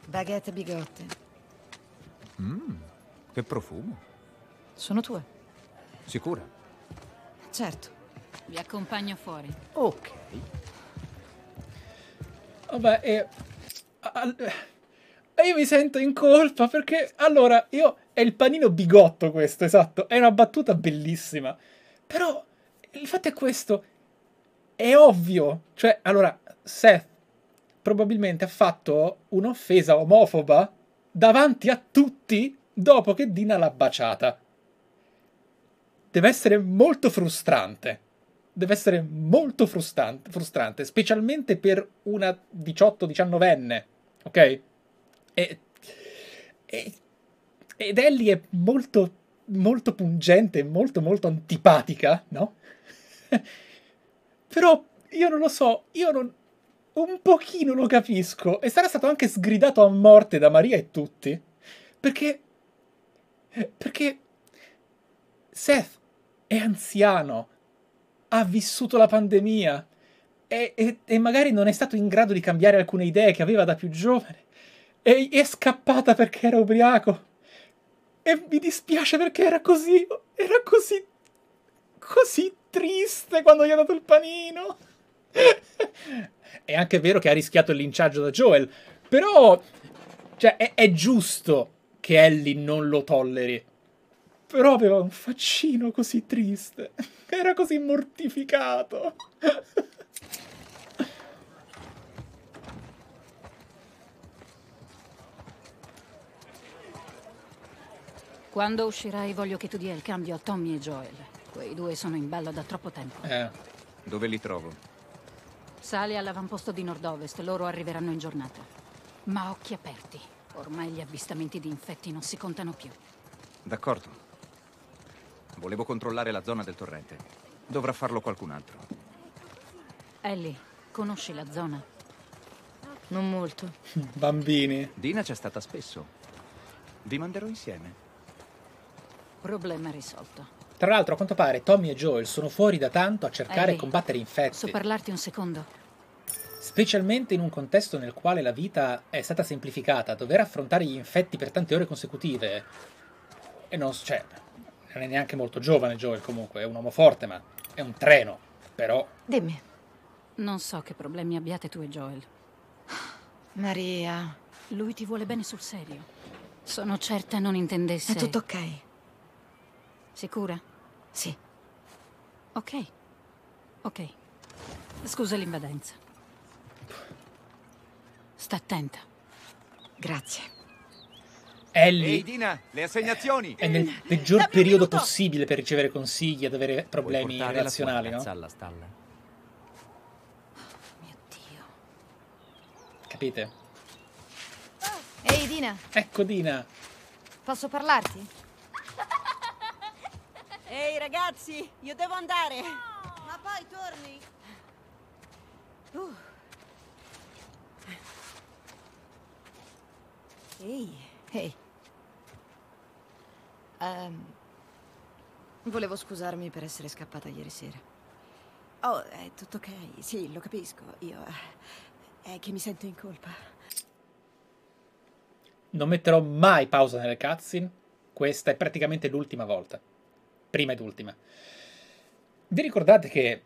Baguette bigotte. Mmm, che profumo. Sono tue. Sicura? Certo. Vi accompagno fuori. Ok. Vabbè, e... al- e io mi sento in colpa perché, allora, io... È il panino bigotto questo, esatto. È una battuta bellissima. Però, il fatto è questo. È ovvio. Cioè, allora, Seth probabilmente ha fatto un'offesa omofoba davanti a tutti dopo che Dina l'ha baciata. Deve essere molto frustrante. Deve essere molto frustrante, frustrante specialmente per una 18-19enne, ok? E, e- ed Ellie è molto, molto pungente, molto, molto antipatica, no? Però io non lo so, io non... Un pochino lo capisco. E sarà stato anche sgridato a morte da Maria e tutti. Perché... Perché... Seth è anziano. Ha vissuto la pandemia. E, e- e magari non è stato in grado di cambiare alcune idee che aveva da più giovane. E è scappata perché era ubriaco. E mi dispiace perché era così. Era così. così triste quando gli ha dato il panino. è anche vero che ha rischiato il linciaggio da Joel. Però. Cioè, è, è giusto che Ellie non lo tolleri. Però aveva un faccino così triste. Era così mortificato. Quando uscirai voglio che tu dia il cambio a Tommy e Joel. Quei due sono in ballo da troppo tempo. Eh. Dove li trovo? Sali all'avamposto di nord-ovest, loro arriveranno in giornata. Ma occhi aperti. Ormai gli avvistamenti di infetti non si contano più. D'accordo. Volevo controllare la zona del torrente. Dovrà farlo qualcun altro. Ellie, conosci la zona? Non molto. Bambini. Dina c'è stata spesso. Vi manderò insieme. Problema risolto. Tra l'altro, a quanto pare, Tommy e Joel sono fuori da tanto a cercare Ellie, e combattere infetti. Posso parlarti un secondo? Specialmente in un contesto nel quale la vita è stata semplificata, dover affrontare gli infetti per tante ore consecutive. E non, cioè, non è neanche molto giovane Joel comunque, è un uomo forte, ma è un treno. Però, Dimmi. Non so che problemi abbiate tu e Joel. Maria. Lui ti vuole bene sul serio. Sono certa non intendesse. È tutto ok. Sicura? Sì. Ok. Ok. Scusa l'invadenza. Sta attenta. Grazie. Ellie Ehi, Dina, le assegnazioni! è nel peggior periodo possibile per ricevere consigli ed avere problemi relazionali, no? alla stalla. Mio Dio. Capite? Ehi, Dina, Ecco Dina. posso parlarti? Ehi ragazzi, io devo andare. Ma poi torni. Uh. Ehi, Ehi. Ehm, volevo scusarmi per essere scappata ieri sera. oh, è tutto ok. Sì, lo capisco. Io eh, è che mi sento in colpa. Non metterò mai pausa nelle cutscene. Questa è praticamente l'ultima volta. Prima ed ultima. Vi ricordate che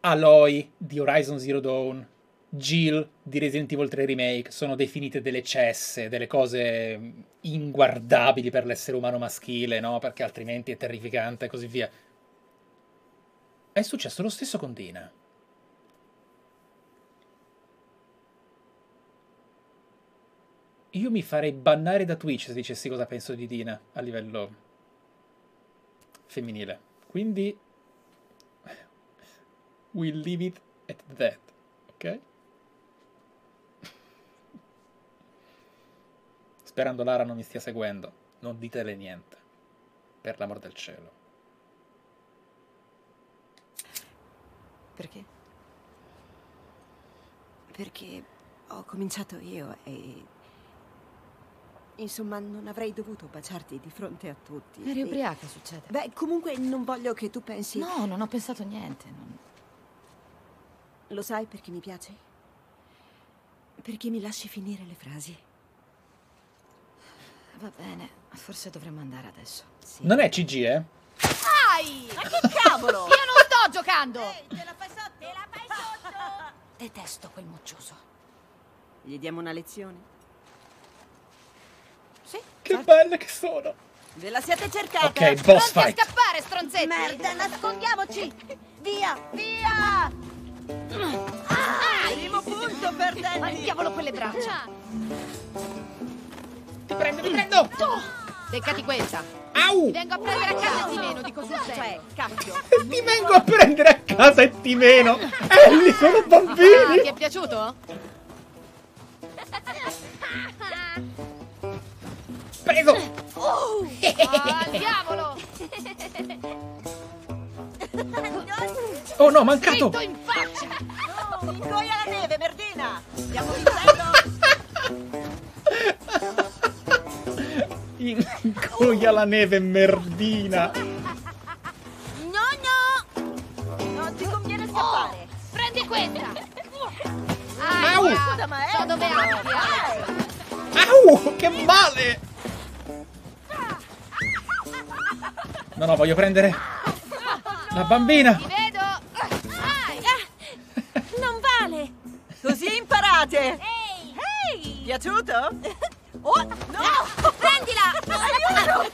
Aloy di Horizon Zero Dawn Jill di Resident Evil 3 Remake sono definite delle cesse, delle cose inguardabili per l'essere umano maschile, no? Perché altrimenti è terrificante e così via. È successo lo stesso con Dina. Io mi farei bannare da Twitch se dicessi cosa penso di Dina a livello femminile. Quindi we'll leave it at that, ok? Sperando Lara non mi stia seguendo, non ditele niente, per l'amor del cielo. Perché? Perché ho cominciato io e... Insomma, non avrei dovuto baciarti di fronte a tutti. Eri e- ubriaca, succede. Beh, comunque non voglio che tu pensi... No, non ho pensato niente. non- Lo sai perché mi piace? Perché mi lasci finire le frasi. Va bene, forse dovremmo andare adesso. Non è CG, eh? Dai! Ma che cavolo! Io non sto giocando! te la fai sotto! Te la fai sotto! Detesto quel moccioso. Gli diamo una lezione? Sì. Che belle che sono! Ve la siete cercata? Ok, boss Pronti fight. a scappare, stronzetti! Merda, nascondiamoci! Via, via! Primo punto per Danny! Ma diavolo quelle braccia! Ti prendo, ti prendo! Beccati questa! Au! Ti vengo a prendere a casa di meno, dico sul Cioè, serio! cacchio! Ti vengo a prendere a casa e ti meno! Elli, sono Ah, bambini! ti è piaciuto? Preso! Oh, al diavolo! Oh no, mancato! Dritto in faccia! Oh, ingoia la neve, merdina! Stiamo vincendo! Ingoia la neve, merdina! No, no! Non ti conviene scappare! Prendi questa! Au! È... So dove abiti, Alex! Au! Che male! No, no, voglio prendere la bambina! Ti vedo! Non vale! Così imparate! Ehi! Ehi! Piaciuto? Oh, no! Prendila! Aiuto!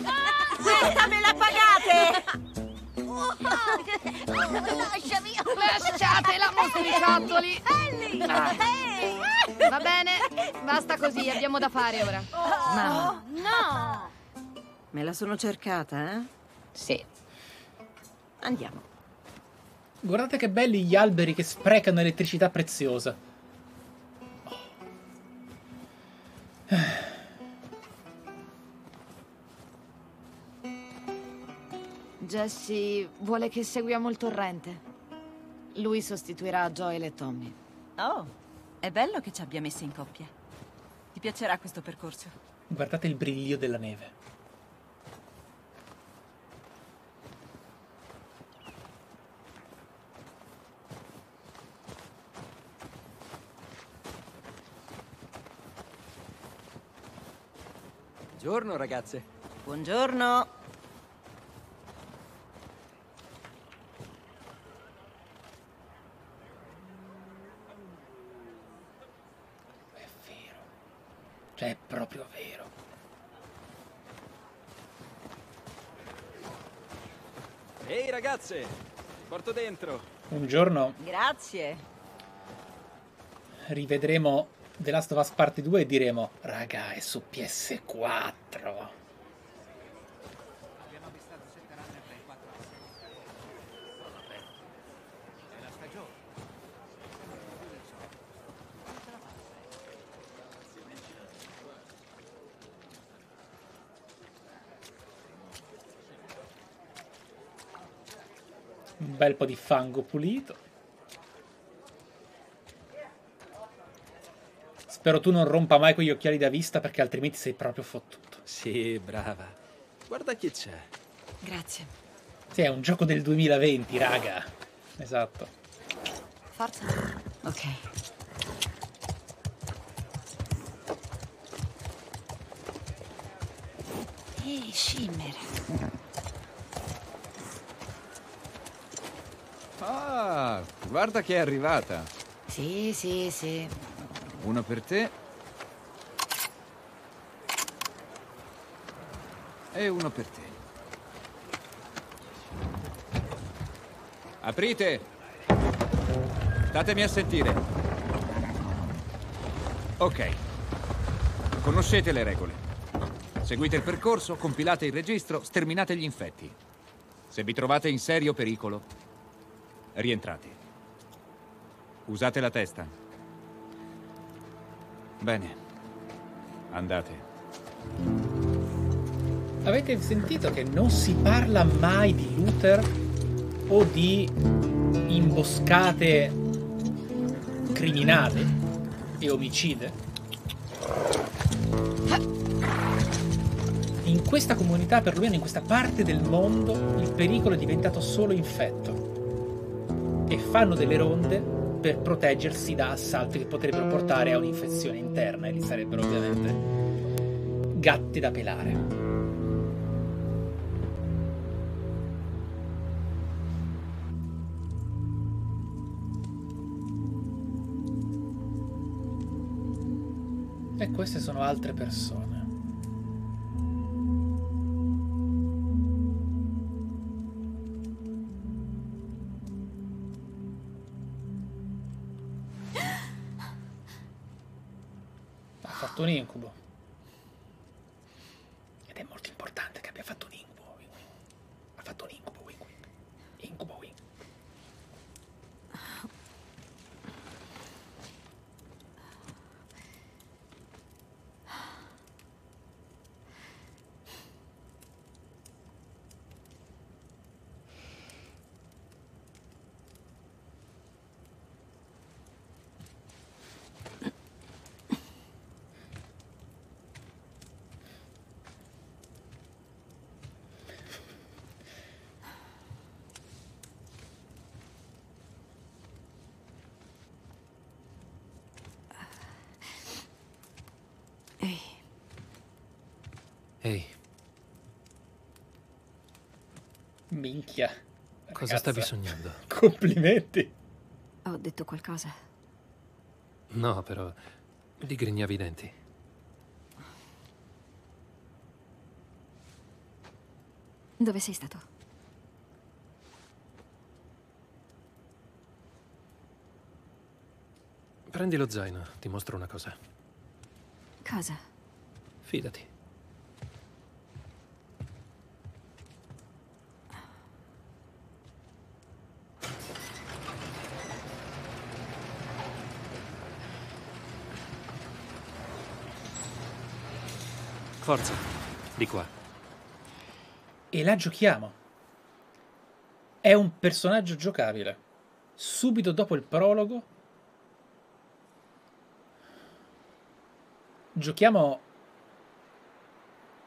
Questa me la pagate! Lasciami! Lasciatela, mostriciattoli! Va bene, basta così, abbiamo da fare ora. Mamma. No! Me la sono cercata, eh? Sì. Andiamo. Guardate che belli gli alberi che sprecano elettricità preziosa. Jesse vuole che seguiamo il torrente. Lui sostituirà Joel e Tommy. Oh, è bello che ci abbia messi in coppia. Ti piacerà questo percorso? Guardate il briglio della neve. Buongiorno ragazze. Buongiorno. È vero. Cioè, è proprio vero. Ehi ragazze, ti porto dentro. Un giorno Grazie. rivedremo The Last of Us Part 2 e diremo, raga, è su PS4. Un bel po' di fango pulito. Spero tu non rompa mai quegli occhiali da vista perché altrimenti sei proprio fottuto. Sì, brava. Guarda chi c'è. Grazie. Sì, è un gioco del 2020, raga. Esatto. Forza. Ok. Ehi, Shimmer. Ah, guarda che è arrivata. Sì, sì, sì. Uno per te. E uno per te. Aprite! Statemi a sentire. Ok. Conoscete le regole. Seguite il percorso, compilate il registro, sterminate gli infetti. Se vi trovate in serio pericolo, rientrate. Usate la testa. Bene. Andate. Avete sentito che non si parla mai di Luther o di imboscate criminali e omicide? In questa comunità, perlomeno in questa parte del mondo, il pericolo è diventato solo infetto. E fanno delle ronde per proteggersi da assalti che potrebbero portare a un'infezione interna e li sarebbero ovviamente gatti da pelare. E queste sono altre persone. Ha fatto un incubo. Ed è molto importante che abbia fatto un incubo. Wing Wing. Ha fatto un incubo, Wing Wing. Incubo, Wing. Ehi, Ehi, Minchia. cosa Ragazza, stavi sognando? Complimenti. ho detto qualcosa. No, però digrignavi i denti. Dove sei stato? Prendi lo zaino, ti mostro una cosa. Cosa? Fidati. Forza, di qua. E la giochiamo. È un personaggio giocabile. Subito dopo il prologo giochiamo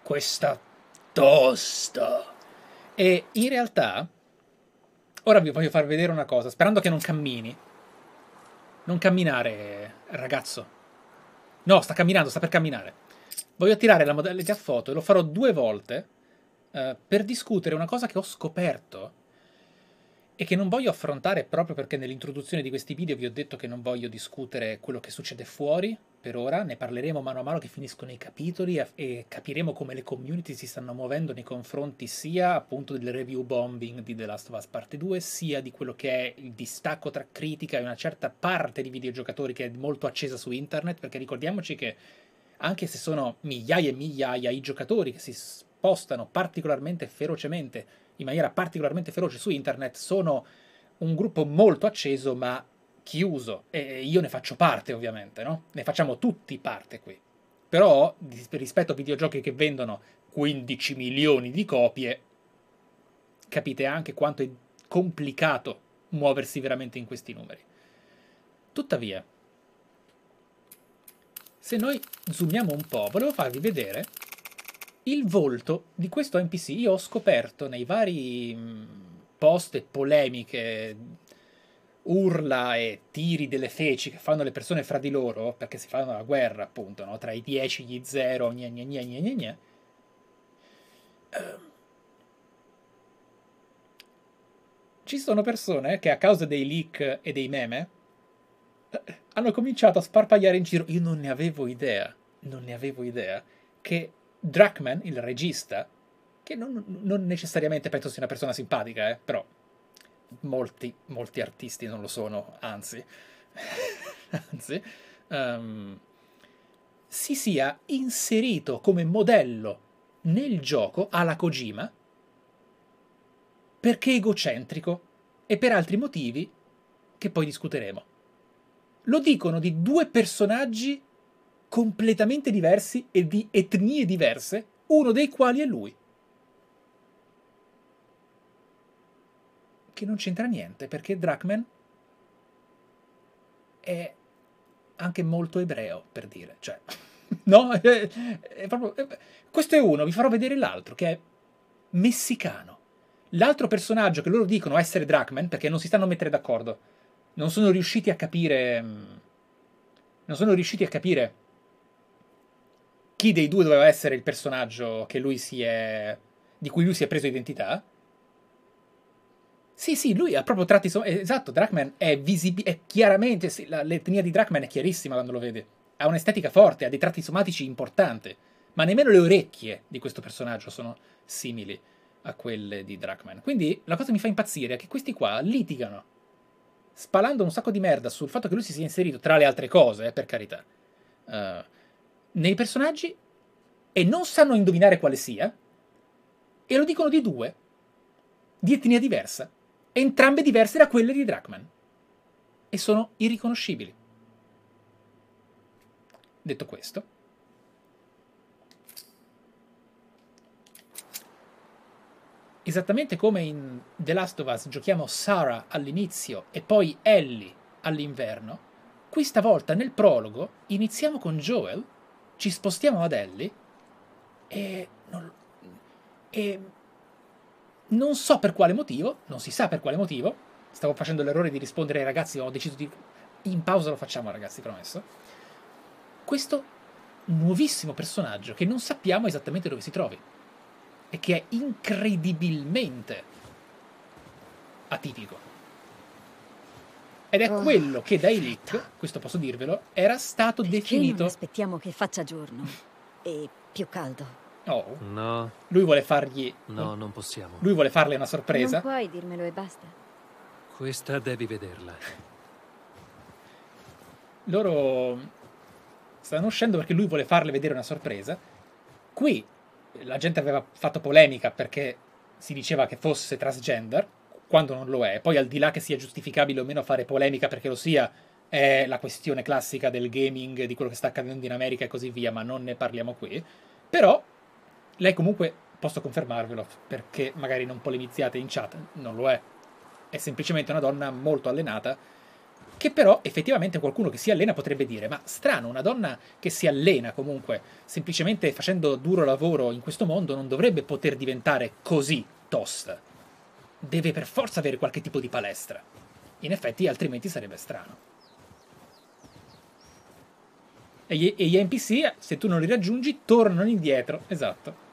questa tosta. E in realtà ora vi voglio far vedere una cosa, sperando che non cammini. Non camminare, ragazzo. No, sta camminando, sta per camminare. Voglio tirare la modalità foto e lo farò due volte eh, per discutere una cosa che ho scoperto e che non voglio affrontare proprio perché nell'introduzione di questi video vi ho detto che non voglio discutere quello che succede fuori per ora, ne parleremo mano a mano che finiscono i capitoli e, capiremo come le community si stanno muovendo nei confronti sia appunto del review bombing di The Last of Us Parte 2, sia di quello che è il distacco tra critica e una certa parte di videogiocatori che è molto accesa su internet, perché ricordiamoci che anche se sono migliaia e migliaia i giocatori che si spostano particolarmente ferocemente, in maniera particolarmente feroce su internet, sono un gruppo molto acceso ma chiuso e io ne faccio parte ovviamente, no? Ne facciamo tutti parte qui. Però rispetto a videogiochi che vendono 15 milioni di copie, capite anche quanto è complicato muoversi veramente in questi numeri. Tuttavia, se noi zoomiamo un po', volevo farvi vedere il volto di questo NPC. Io ho scoperto nei vari post e polemiche, urla e tiri delle feci che fanno le persone fra di loro, perché si fanno la guerra, appunto, no? tra i 10 e gli 0, gne gne gne gne gne gne. Ci sono persone che a causa dei leak e dei meme hanno cominciato a sparpagliare in giro. Io non ne avevo idea, non ne avevo idea, che Druckmann, il regista, che non, non necessariamente penso sia una persona simpatica, eh, però molti, molti artisti non lo sono, anzi, anzi, ehm, si sia inserito come modello nel gioco alla Kojima perché egocentrico e per altri motivi che poi discuteremo. Lo dicono di due personaggi completamente diversi e di etnie diverse, uno dei quali è lui. Che non c'entra niente perché Drachman è anche molto ebreo, per dire. Cioè, no? È, è proprio, è, questo è uno, vi farò vedere l'altro, che è messicano. L'altro personaggio che loro dicono essere Drachman, perché non si stanno mettere d'accordo, non sono riusciti a capire... mm, Non sono riusciti a capire chi dei due doveva essere il personaggio che lui si è... di cui lui si è preso identità. Sì, sì, lui ha proprio tratti... Esatto, Drachman è visibile, è chiaramente... l'etnia di Drachman è chiarissima quando lo vedi. Ha un'estetica forte, ha dei tratti somatici importanti. Ma nemmeno le orecchie di questo personaggio sono simili a quelle di Drachman. Quindi la cosa che mi fa impazzire è che questi qua litigano, spalando un sacco di merda sul fatto che lui si sia inserito, tra le altre cose, eh, per carità, eh, nei personaggi e non sanno indovinare quale sia, e lo dicono di due, di etnia diversa, entrambe diverse da quelle di Drachman. E sono irriconoscibili. Detto questo, esattamente come in The Last of Us giochiamo Sarah all'inizio e poi Ellie all'inverno, qui stavolta nel prologo iniziamo con Joel, ci spostiamo ad Ellie e non, e non so per quale motivo, non si sa per quale motivo, stavo facendo l'errore di rispondere ai ragazzi, ho deciso di... In pausa lo facciamo ragazzi, promesso. Questo nuovissimo personaggio che non sappiamo esattamente dove si trovi e che è incredibilmente atipico. Ed è Oh, quello che dai leak, questo posso dirvelo, era stato Perché definito... non aspettiamo che faccia giorno e più caldo. Oh, No, lui vuole fargli... no, non possiamo. Lui vuole farle una sorpresa. Non puoi dirmelo e basta. Questa devi vederla. loro stanno uscendo perché lui vuole farle vedere una sorpresa. Qui la gente aveva fatto polemica perché si diceva che fosse transgender, quando non lo è. Poi al di là che sia giustificabile o meno fare polemica perché lo sia, è la questione classica del gaming, di quello che sta accadendo in America e così via, ma non ne parliamo qui. Però lei comunque, posso confermarvelo, perché magari non polemizziate in chat, non lo è. È semplicemente una donna molto allenata che però effettivamente qualcuno che si allena potrebbe dire, ma strano, una donna che si allena comunque semplicemente facendo duro lavoro in questo mondo non dovrebbe poter diventare così tosta. Deve per forza avere qualche tipo di palestra. In effetti altrimenti sarebbe strano. E gli, e gli NPC, se tu non li raggiungi, tornano indietro. Esatto.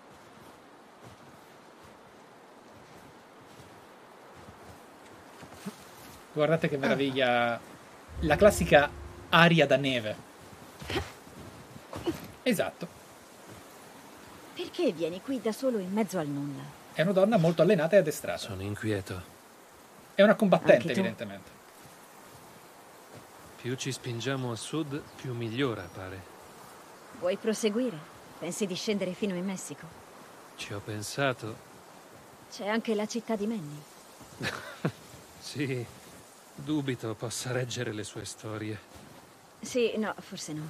Guardate che meraviglia. La classica aria da neve. Esatto. Perché vieni qui da solo in mezzo al nulla? È una donna molto allenata e addestrata. Sono inquieto. È una combattente, evidentemente. Più ci spingiamo a sud, più migliora, pare. Vuoi proseguire? Pensi di scendere fino in Messico? Ci ho pensato. C'è anche la città di Manny. Sì, dubito possa reggere le sue storie. Sì, no, forse no.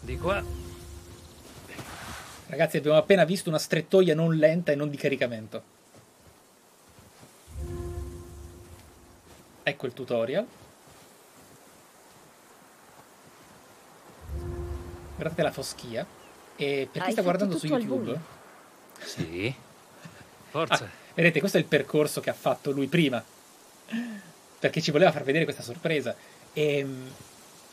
Di qua. Ragazzi, abbiamo appena visto una strettoia non lenta e non di caricamento. Ecco il tutorial. Guardate la foschia. E per chi Hai sta fatto guardando su YouTube? Sì. Forza. Ah, vedete, questo è il percorso che ha fatto lui prima. Perché ci voleva far vedere questa sorpresa. E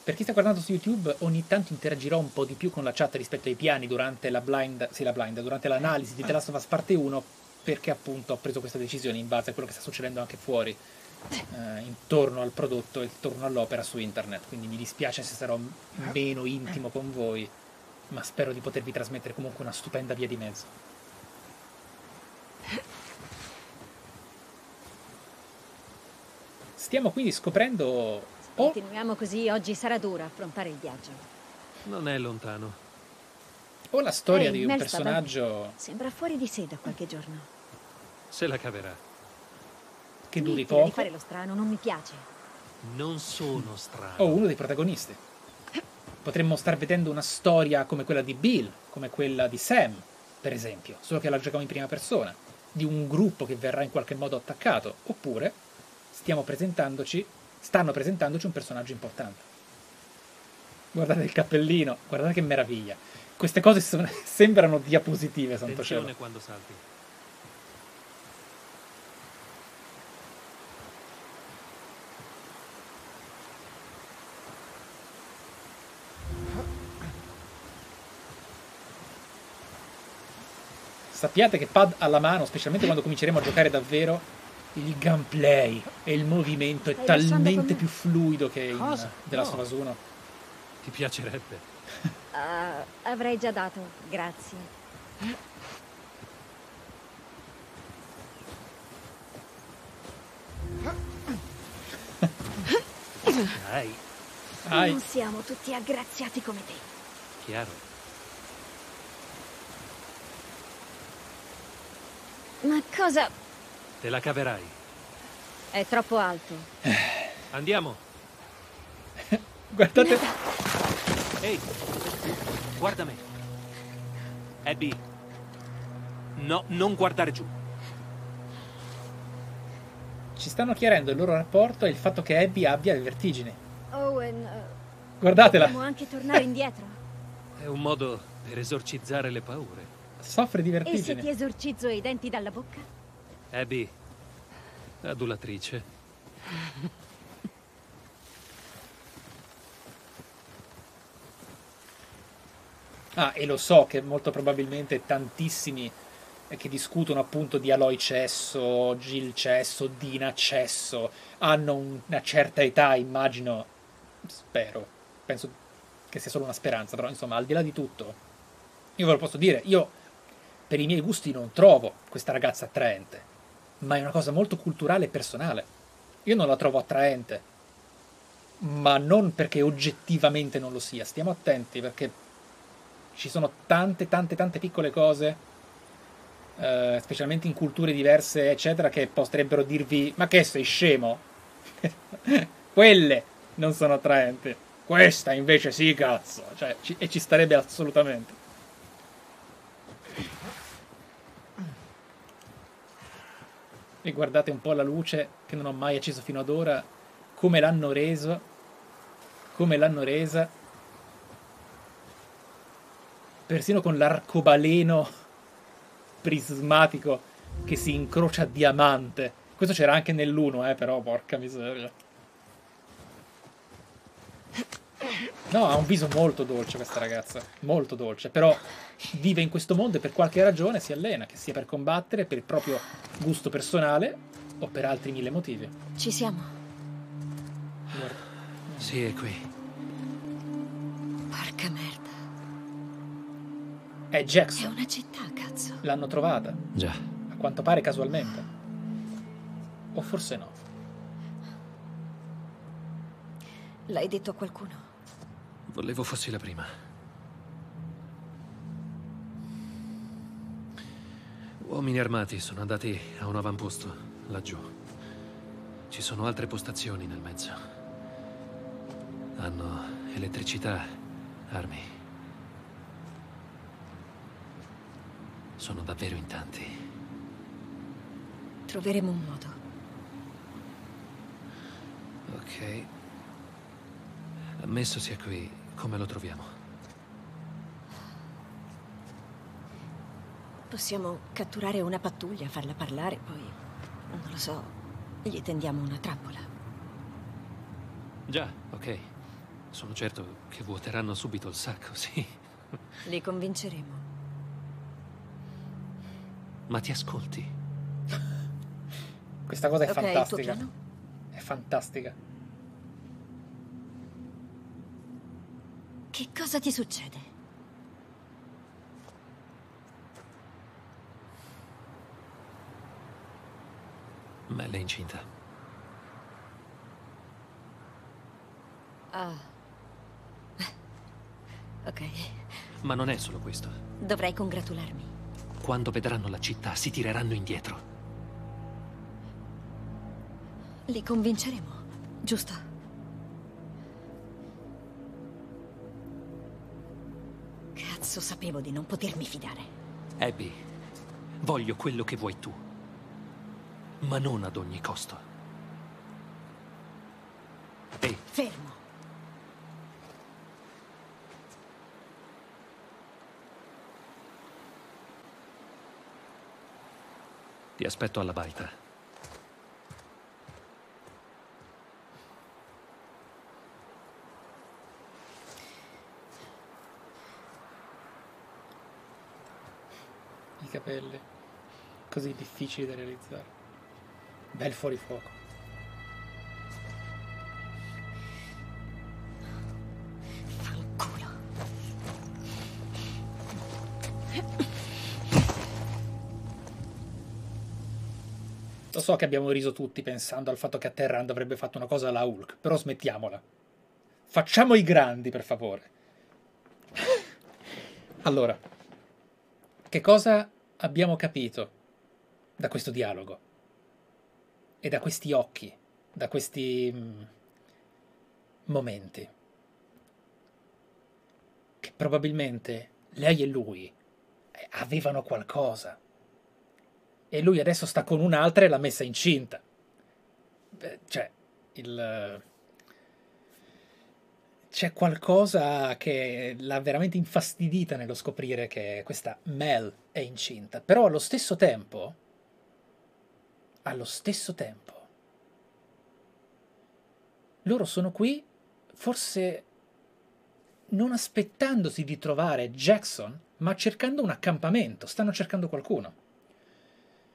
per chi sta guardando su YouTube, ogni tanto interagirò un po' di più con la chat rispetto ai piani durante la blind, sì, la blind, durante l'analisi di The Last of Us parte 1, perché appunto ho preso questa decisione in base a quello che sta succedendo anche fuori eh, intorno al prodotto e intorno all'opera su internet. Quindi mi dispiace se sarò meno intimo con voi, ma spero di potervi trasmettere comunque una stupenda via di mezzo. Stiamo quindi scoprendo. Continuiamo così, oggi sarà duro affrontare il viaggio. Non è lontano. O la storia Ehi, di un personaggio Sembra fuori di sé da qualche giorno. Se la caverà. che duri Smettila di poco, fare lo strano, non mi piace. Non sono strano. o uno dei protagonisti. Potremmo star vedendo una storia come quella di Bill, come quella di Sam, per esempio, solo che la giochiamo in prima persona, di un gruppo che verrà in qualche modo attaccato, oppure stiamo presentandoci, stanno presentandoci un personaggio importante. Guardate il cappellino, guardate che meraviglia. Queste cose sono- sembrano diapositive, santo cielo. Attenzione quando salti. Sappiate che pad alla mano, specialmente quando cominceremo a giocare davvero, il gameplay e il movimento è talmente me? più fluido che in Last No. of Us 1. Ti piacerebbe. Ah, avrei già dato, grazie. Dai, Dai. Non siamo tutti aggraziati come te. chiaro. Ma cosa? Te la caverai. È troppo alto. Andiamo. Guardate, Ehi, guarda me. Abby. No, non guardare giù. ci stanno chiarendo il loro rapporto e il fatto che Abby abbia le vertigini. Owen, eh, Guardatela, dobbiamo anche tornare indietro. È un modo per esorcizzare le paure. soffre di E se ti esorcizzo i denti dalla bocca? Abby, adulatrice. Ah, e lo so che molto probabilmente tantissimi che discutono appunto di Aloy Cesso, Gil Cesso, Dina Cesso, hanno un- una certa età, immagino, spero, penso che sia solo una speranza, però insomma, al di là di tutto, io ve lo posso dire, io per i miei gusti non trovo questa ragazza attraente, ma è una cosa molto culturale e personale. Io non la trovo attraente, ma non perché oggettivamente non lo sia, stiamo attenti perché ci sono tante, tante, tante piccole cose, eh, specialmente in culture diverse, eccetera, che potrebbero dirvi: Ma che sei scemo? Quelle non sono attraenti. Questa invece sì, cazzo. Cioè, ci- e ci starebbe assolutamente. E guardate un po' la luce che non ho mai acceso fino ad ora, come l'hanno reso, come l'hanno resa persino con l'arcobaleno prismatico che si incrocia a diamante. Questo c'era anche nell'1, eh, però, porca miseria. No, ha un viso molto dolce questa ragazza, molto dolce, però vive in questo mondo e per qualche ragione si allena, che sia per combattere, per il proprio gusto personale o per altri mille motivi. Ci siamo. Guarda. Sì, è qui. Porca merda. È È Jackson, una città, cazzo. l'hanno trovata, Già. a quanto pare casualmente. O forse no. L'hai detto a qualcuno? Volevo fossi la prima. Uomini armati sono andati a un avamposto laggiù. Ci sono altre postazioni nel mezzo. Hanno elettricità, armi. Sono davvero in tanti. Troveremo un modo. Ok. Ammesso sia qui, come lo troviamo? Possiamo catturare una pattuglia, farla parlare, poi, non lo so, gli tendiamo una trappola. Già, ok. Sono certo che vuoteranno subito il sacco, sì. Li convinceremo. Ma ti ascolti? Questa cosa è ok, il tuo fantastica. piano? è fantastica. Che cosa ti succede? Mel è incinta. Ah. Ok. Ma non è solo questo. Dovrei congratularmi. Quando vedranno la città si tireranno indietro. Li convinceremo, giusto? Cazzo, sapevo di non potermi fidare. Abby, voglio quello che vuoi tu. Ma non ad ogni costo. E Fermo. ti aspetto alla baita. Capelli. Così difficili da realizzare. Bel fuorifuoco. Lo so che abbiamo riso tutti pensando al fatto che a Terran avrebbe fatto una cosa alla Hulk, però smettiamola. Facciamo i grandi, per favore. Allora, che cosa abbiamo capito da questo dialogo? E da questi occhi, da questi mm, momenti? Che probabilmente lei e lui eh, avevano qualcosa e lui adesso sta con un'altra e l'ha messa incinta. Beh, Cioè, il... C'è qualcosa che l'ha veramente infastidita nello scoprire che questa Mel è incinta. Però allo stesso tempo, allo stesso tempo, loro sono qui forse non aspettandosi di trovare Jackson, ma cercando un accampamento, stanno cercando qualcuno.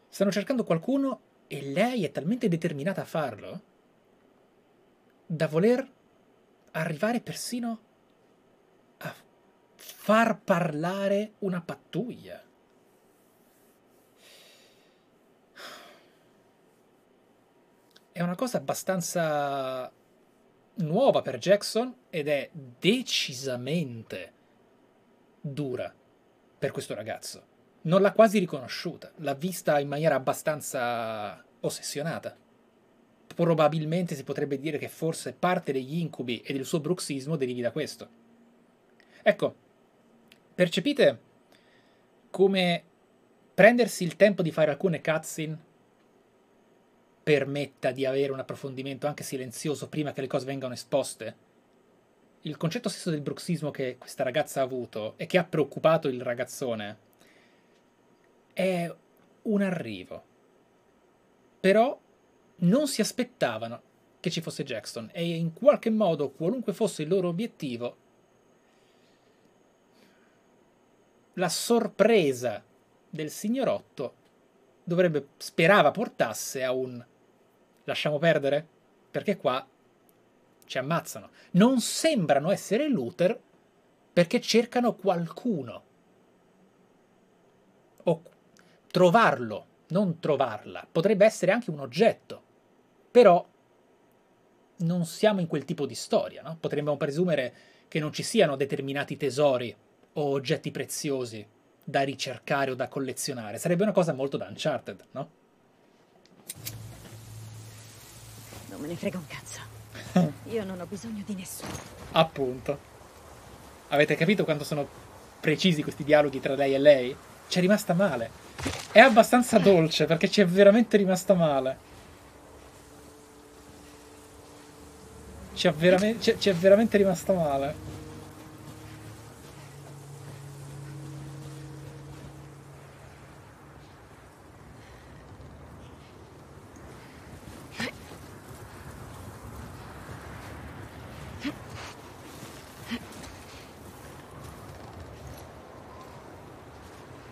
Stanno cercando qualcuno e lei è talmente determinata a farlo da voler arrivare persino a far parlare una pattuglia. È una cosa abbastanza nuova per Jackson ed è decisamente dura per questo ragazzo non l'ha quasi riconosciuta, l'ha vista in maniera abbastanza ossessionata. Probabilmente si potrebbe dire che forse parte degli incubi e del suo bruxismo derivi da questo. Ecco, percepite come prendersi il tempo di fare alcune cutscene permetta di avere un approfondimento anche silenzioso prima che le cose vengano esposte? Il concetto stesso del bruxismo che questa ragazza ha avuto e che ha preoccupato il ragazzone è un arrivo. Però non si aspettavano che ci fosse Jackson e in qualche modo, qualunque fosse il loro obiettivo, la sorpresa del signorotto dovrebbe, sperava portasse a un lasciamo perdere perché qua ci ammazzano. Non sembrano essere Luther perché cercano qualcuno o trovarlo, non trovarla. Potrebbe essere anche un oggetto, però non siamo in quel tipo di storia, no? Potremmo presumere che non ci siano determinati tesori o oggetti preziosi da ricercare o da collezionare. Sarebbe una cosa molto da Uncharted, no? Non me ne frega un cazzo. Io non ho bisogno di nessuno. Appunto. Avete capito quanto sono precisi questi dialoghi tra lei e lei? Ci è rimasta male. È abbastanza dolce perché ci è veramente rimasta male. Ci è, veramente, veramente rimasta male.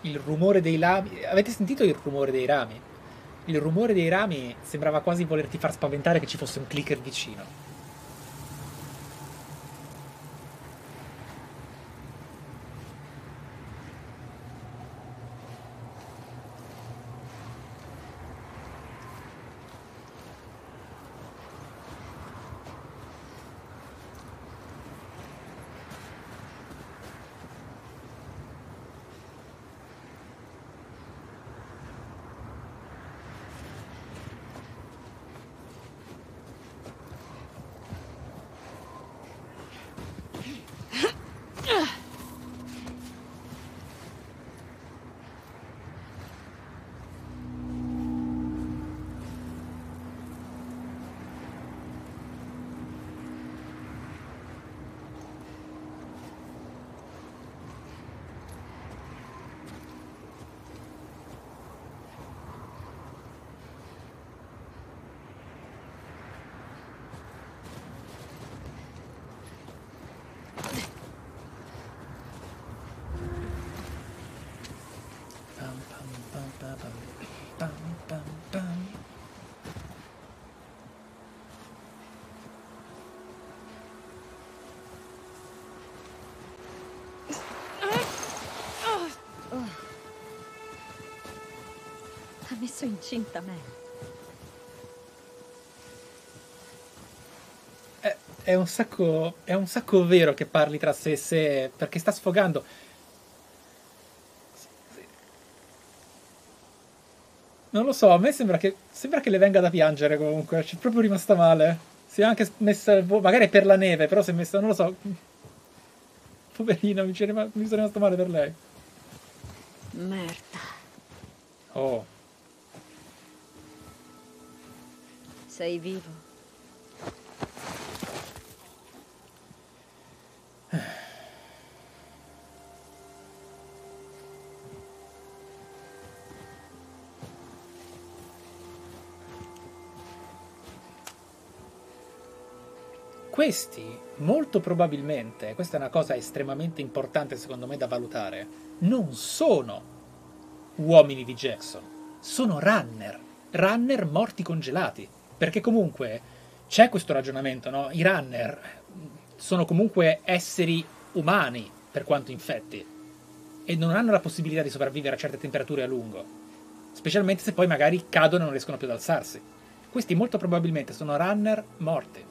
Il rumore dei rami. Avete sentito il rumore dei rami? Il rumore dei rami sembrava quasi volerti far spaventare che ci fosse un clicker vicino. Incinta me. È, un sacco, è un sacco vero che parli tra sé e sé perché sta sfogando. Non lo so, a me sembra che, sembra che le venga da piangere comunque, c'è proprio rimasta male. Si è anche messa, il vo- magari per la neve, però si è messa, non lo so. Poverina, mi, mi sono rimasto male per lei. Merda. Oh, Sei vivo? questi molto probabilmente, questa è una cosa estremamente importante secondo me da valutare, non sono uomini di Jackson, sono runner, runner morti congelati, perché comunque c'è questo ragionamento, no? I runner sono comunque esseri umani per quanto infetti e non hanno la possibilità di sopravvivere a certe temperature a lungo, specialmente se poi magari cadono e non riescono più ad alzarsi. Questi molto probabilmente sono runner morti.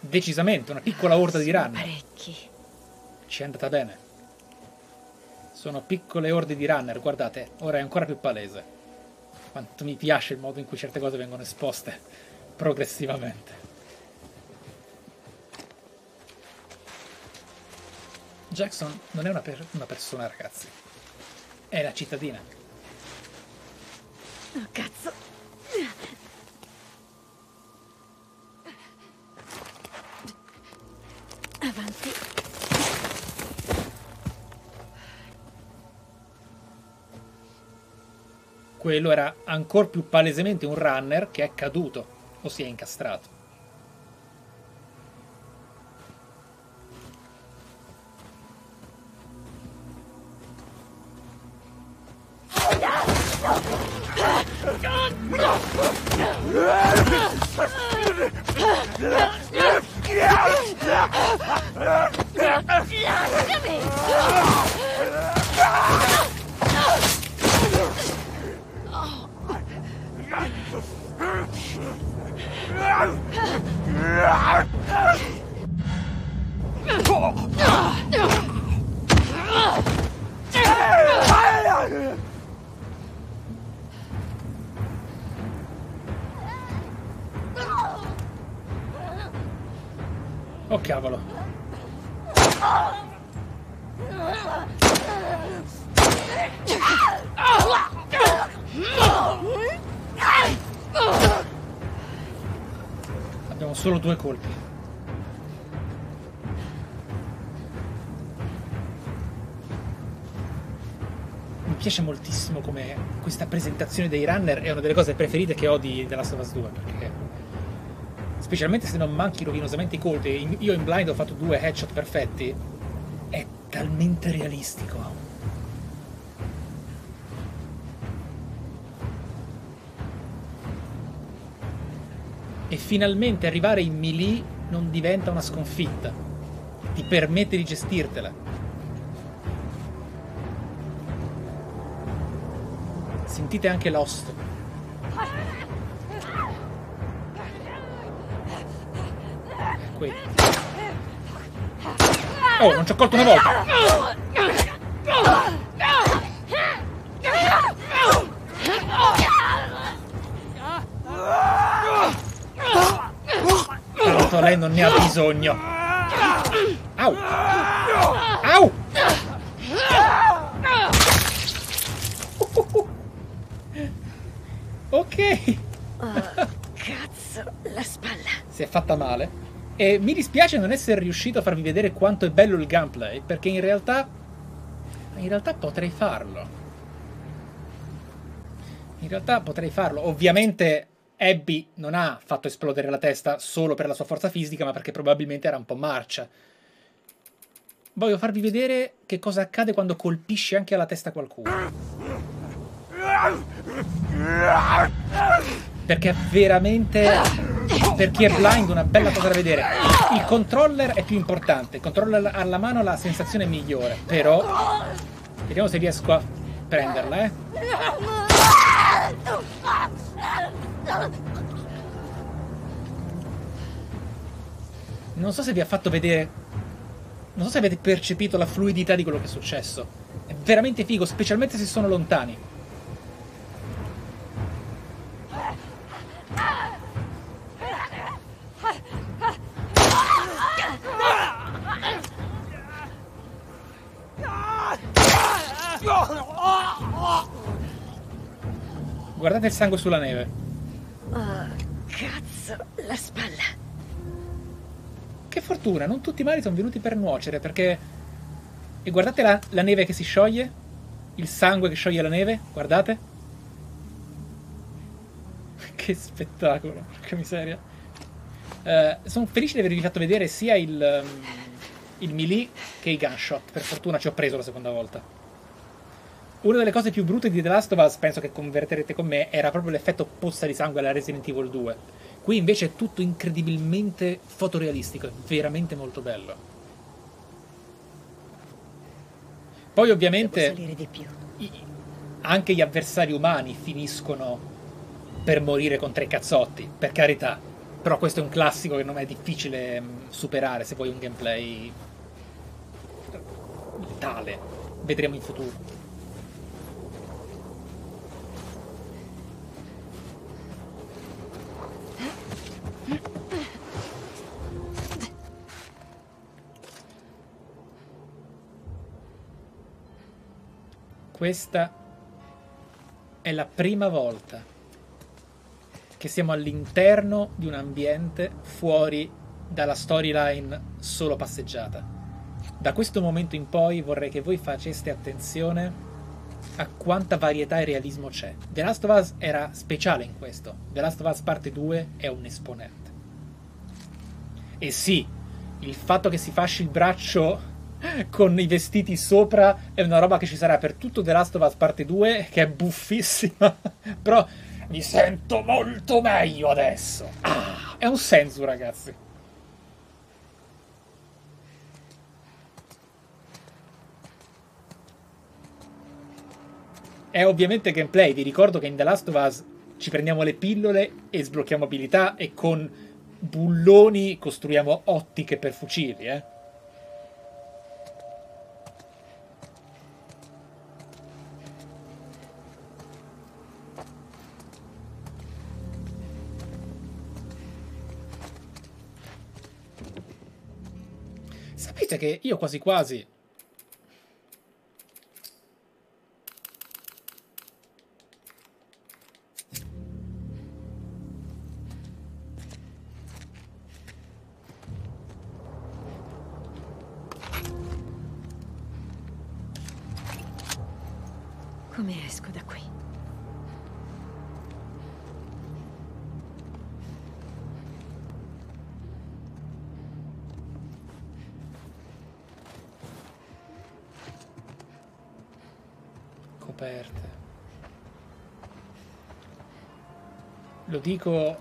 Decisamente, una piccola orda di runner. Parecchi. Ci è andata bene. Sono piccole orde di runner, guardate, ora è ancora più palese. Quanto mi piace il modo in cui certe cose vengono esposte progressivamente. Jackson non è una, per- una persona, ragazzi. È la cittadina. Oh, cazzo. Avanti. Quello era ancora più palesemente un runner che è caduto o si è incastrato. Oh cavolo. Abbiamo solo due colpi. Mi piace moltissimo come questa presentazione dei runner è una delle cose preferite che ho di The Last of Us 2 perché specialmente se non manchi rovinosamente i colpi. Io in blind ho fatto due headshot perfetti. È talmente realistico. E finalmente arrivare in melee non diventa una sconfitta. Ti permette di gestirtela. Sentite anche l'host. Qui. Oh, non ci ho colto una volta! Tanto lei non ne ha bisogno. Au! Au! Ok. Cazzo, la spalla. Si è fatta male. E mi dispiace non essere riuscito a farvi vedere quanto è bello il gameplay, perché in realtà. In realtà potrei farlo. In realtà potrei farlo. Ovviamente Abby non ha fatto esplodere la testa solo per la sua forza fisica, ma perché probabilmente era un po' marcia. Voglio farvi vedere che cosa accade quando colpisci anche alla testa qualcuno. Perché è veramente, per chi è blind, una bella cosa da vedere. Il controller è più importante. Il controller alla mano ha la sensazione migliore. Però, vediamo se riesco a prenderla, eh. Non so se vi ha fatto vedere. Non so se avete percepito la fluidità di quello che è successo. È veramente figo, specialmente se sono lontani. Guardate il sangue sulla neve. Oh, cazzo, la spalla. Che fortuna, non tutti i mali sono venuti per nuocere, perché... E guardate la, la neve che si scioglie? Il sangue che scioglie la neve? Guardate. che spettacolo, porca miseria. Eh, sono felice di avervi fatto vedere sia il, um, il melee che i gunshot. Per fortuna ci ho preso la seconda volta. Una delle cose più brutte di The Last of Us, penso che converterete con me, era proprio l'effetto pozza di sangue alla Resident Evil 2. Qui invece è tutto incredibilmente fotorealistico, è veramente molto bello. Poi ovviamente anche gli avversari umani finiscono per morire con tre cazzotti, per carità. Però questo è un classico che non è difficile mh, superare se vuoi un gameplay tale. Vedremo in futuro. Questa è la prima volta che siamo all'interno di un ambiente fuori dalla storyline solo passeggiata. Da questo momento in poi vorrei che voi faceste attenzione a quanta varietà e realismo c'è. The Last of Us era speciale in questo. The Last of Us parte 2 è un esponente. E sì, il fatto che si fasci il braccio con i vestiti sopra è una roba che ci sarà per tutto The Last of Us parte 2 che è buffissima però mi sento molto meglio adesso ah, è un senso ragazzi è ovviamente gameplay vi ricordo che in The Last of Us ci prendiamo le pillole e sblocchiamo abilità e con bulloni costruiamo ottiche per fucili eh Sapete che io quasi quasi. Dico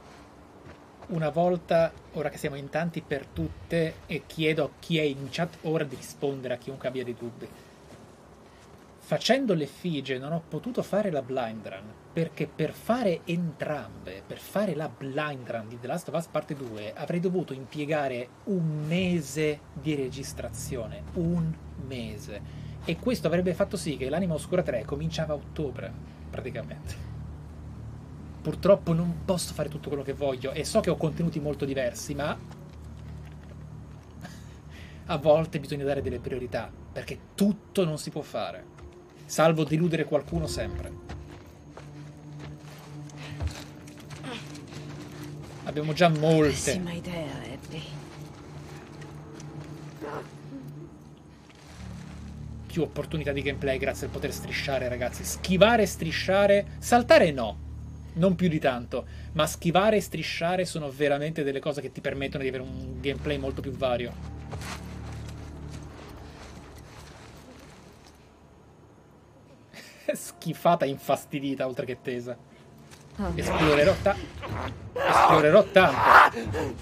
una volta, ora che siamo in tanti per tutte, e chiedo a chi è in chat ora di rispondere a chiunque abbia dei dubbi. Facendo l'effigie non ho potuto fare la blind run, perché per fare entrambe, per fare la blind run di The Last of Us Parte 2, avrei dovuto impiegare un mese di registrazione. Un mese. E questo avrebbe fatto sì che l'Anima Oscura 3 cominciava a ottobre, praticamente. Purtroppo non posso fare tutto quello che voglio e so che ho contenuti molto diversi, ma a volte bisogna dare delle priorità, perché tutto non si può fare. Salvo deludere qualcuno sempre. Abbiamo già molte. Pessima idea, Abby. più opportunità di gameplay grazie al poter strisciare, ragazzi. Schivare e strisciare. Saltare no. Non più di tanto. Ma schivare e strisciare sono veramente delle cose che ti permettono di avere un gameplay molto più vario. Schifata infastidita oltre che tesa. Esplorerò ta- Esplorerò tanto.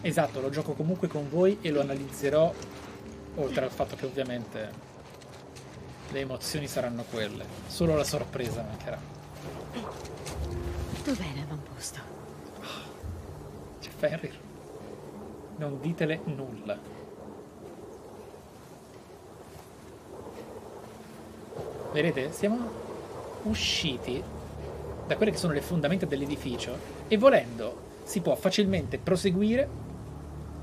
Esatto, lo gioco comunque con voi e lo analizzerò, oltre al fatto che ovviamente le emozioni saranno quelle. Solo la sorpresa mancherà. Dov'è l'avamposto? C'è Fenrir. Non ditele nulla. Vedete? Siamo usciti da quelle che sono le fondamenta dell'edificio e volendo si può facilmente proseguire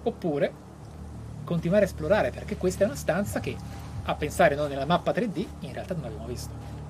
oppure continuare a esplorare perché questa è una stanza che a pensare noi nella mappa 3D in realtà non abbiamo visto.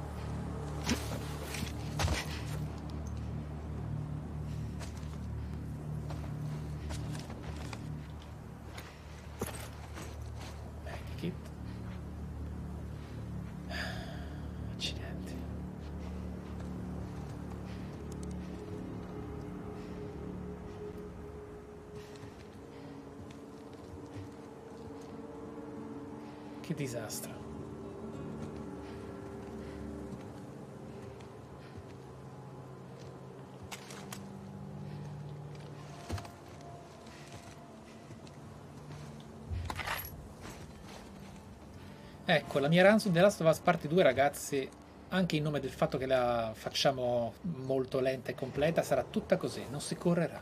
Ecco, la mia su The Last of Us Part 2, ragazzi, anche in nome del fatto che la facciamo molto lenta e completa, sarà tutta così, non si correrà.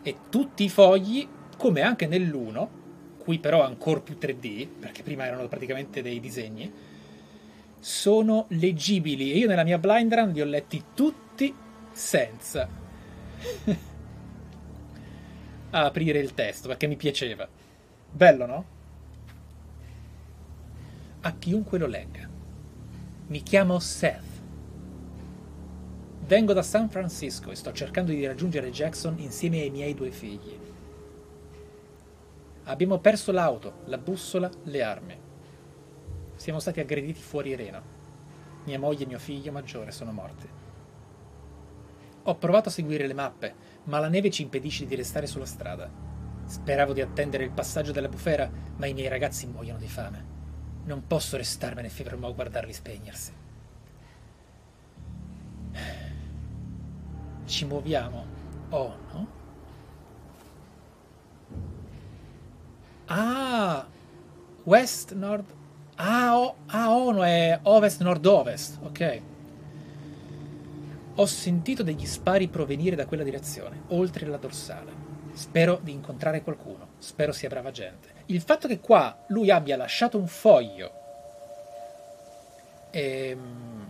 E tutti i fogli, come anche nell'1, qui però ancora più 3D, perché prima erano praticamente dei disegni, sono leggibili. E io nella mia blind run li ho letti tutti senza aprire il testo, perché mi piaceva. Bello, no? A chiunque lo legga. Mi chiamo Seth. Vengo da San Francisco e sto cercando di raggiungere Jackson insieme ai miei due figli. Abbiamo perso l'auto, la bussola, le armi. Siamo stati aggrediti fuori Reno. Mia moglie e mio figlio maggiore sono morti. Ho provato a seguire le mappe, ma la neve ci impedisce di restare sulla strada. Speravo di attendere il passaggio della bufera, ma i miei ragazzi muoiono di fame. Non posso restarmene fermo a guardarli spegnersi. Ci muoviamo. Oh, no? Ah! West, nord... Ah, o- ah, ono è ovest, nord-ovest. Ok. Ho sentito degli spari provenire da quella direzione, oltre la dorsale. Spero di incontrare qualcuno. Spero sia brava gente. Il fatto che qua lui abbia lasciato un foglio ehm,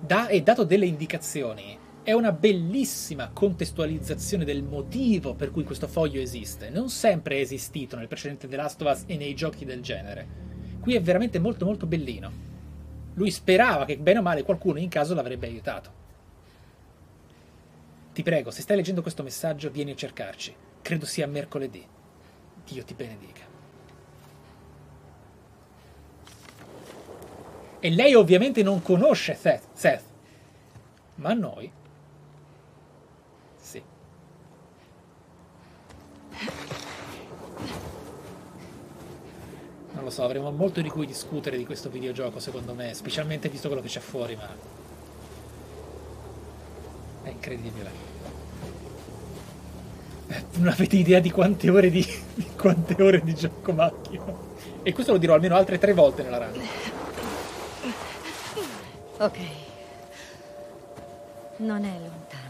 da- e dato delle indicazioni è una bellissima contestualizzazione del motivo per cui questo foglio esiste. Non sempre è esistito nel precedente The Last of Us e nei giochi del genere. Qui è veramente molto molto bellino. Lui sperava che bene o male qualcuno in caso l'avrebbe aiutato. Ti prego, se stai leggendo questo messaggio, vieni a cercarci. Credo sia mercoledì. Dio ti benedica. E lei ovviamente non conosce Seth, Seth. ma noi sì. Non lo so, avremo molto di cui discutere di questo videogioco, secondo me, specialmente visto quello che c'è fuori, ma... È incredibile. Non avete idea di quante ore di, di quante ore di gioco macchina. E questo lo dirò almeno altre tre volte nella run. Ok. Non è lontano.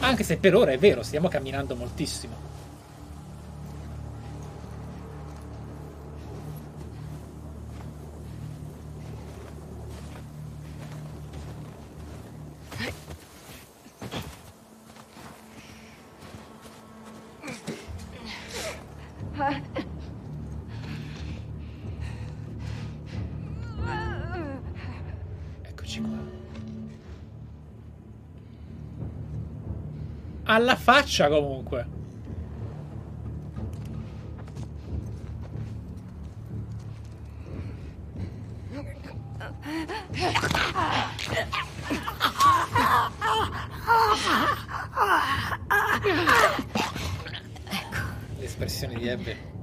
Anche se per ora è vero, stiamo camminando moltissimo. Eccoci qua. Alla faccia comunque. Gepper.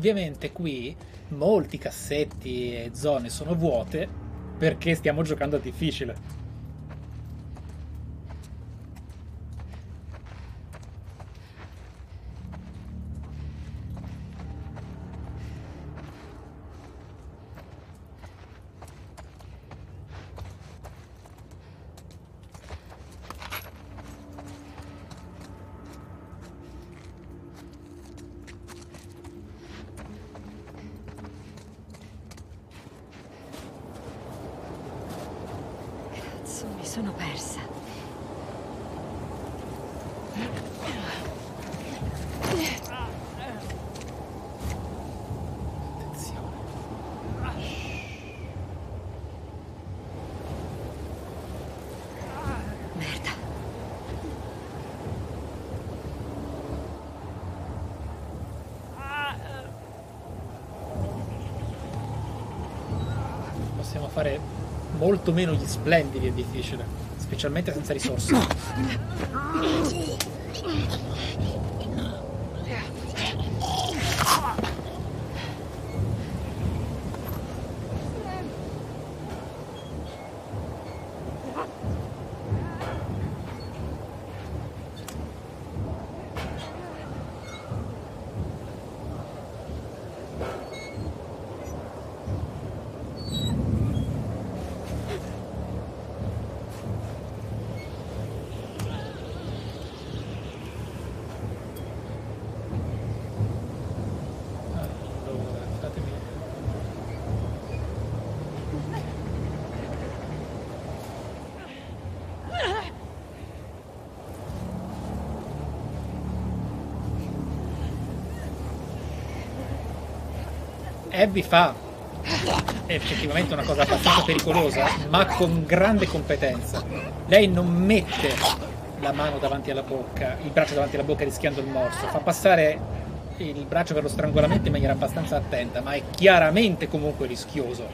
Ovviamente qui molti cassetti e zone sono vuote perché stiamo giocando a difficile. Cazzo, mi sono persa. Merda. Possiamo fare molto meno gli splendidi è difficile, specialmente senza risorse. Allora, fatemi... Abby fa effettivamente una cosa abbastanza pericolosa, ma con grande competenza. Lei non mette la mano davanti alla bocca, il braccio davanti alla bocca rischiando il morso, fa passare il braccio per lo strangolamento in maniera abbastanza attenta, ma è chiaramente comunque rischioso.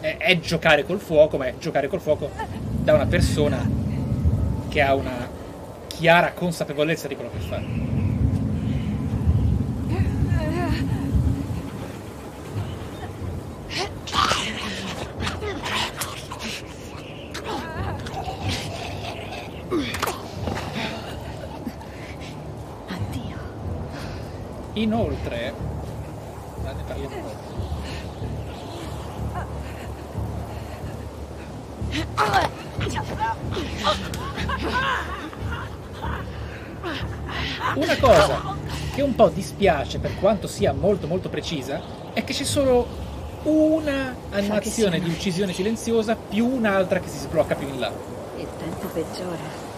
È, è giocare col fuoco, ma è giocare col fuoco da una persona che ha una chiara consapevolezza di quello che fa. Inoltre, ne parliamo. Una cosa che un po' dispiace per quanto sia molto molto precisa è che c'è solo una animazione di uccisione silenziosa più un'altra che si sblocca più in là. Il tempo peggiora.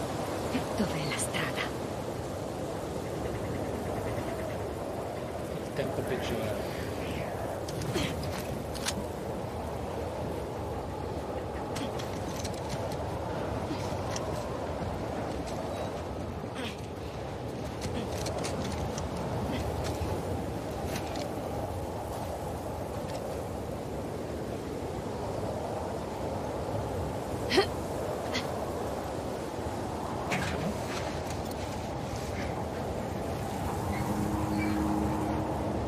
Dov'è la strada? Il tempo peggiora.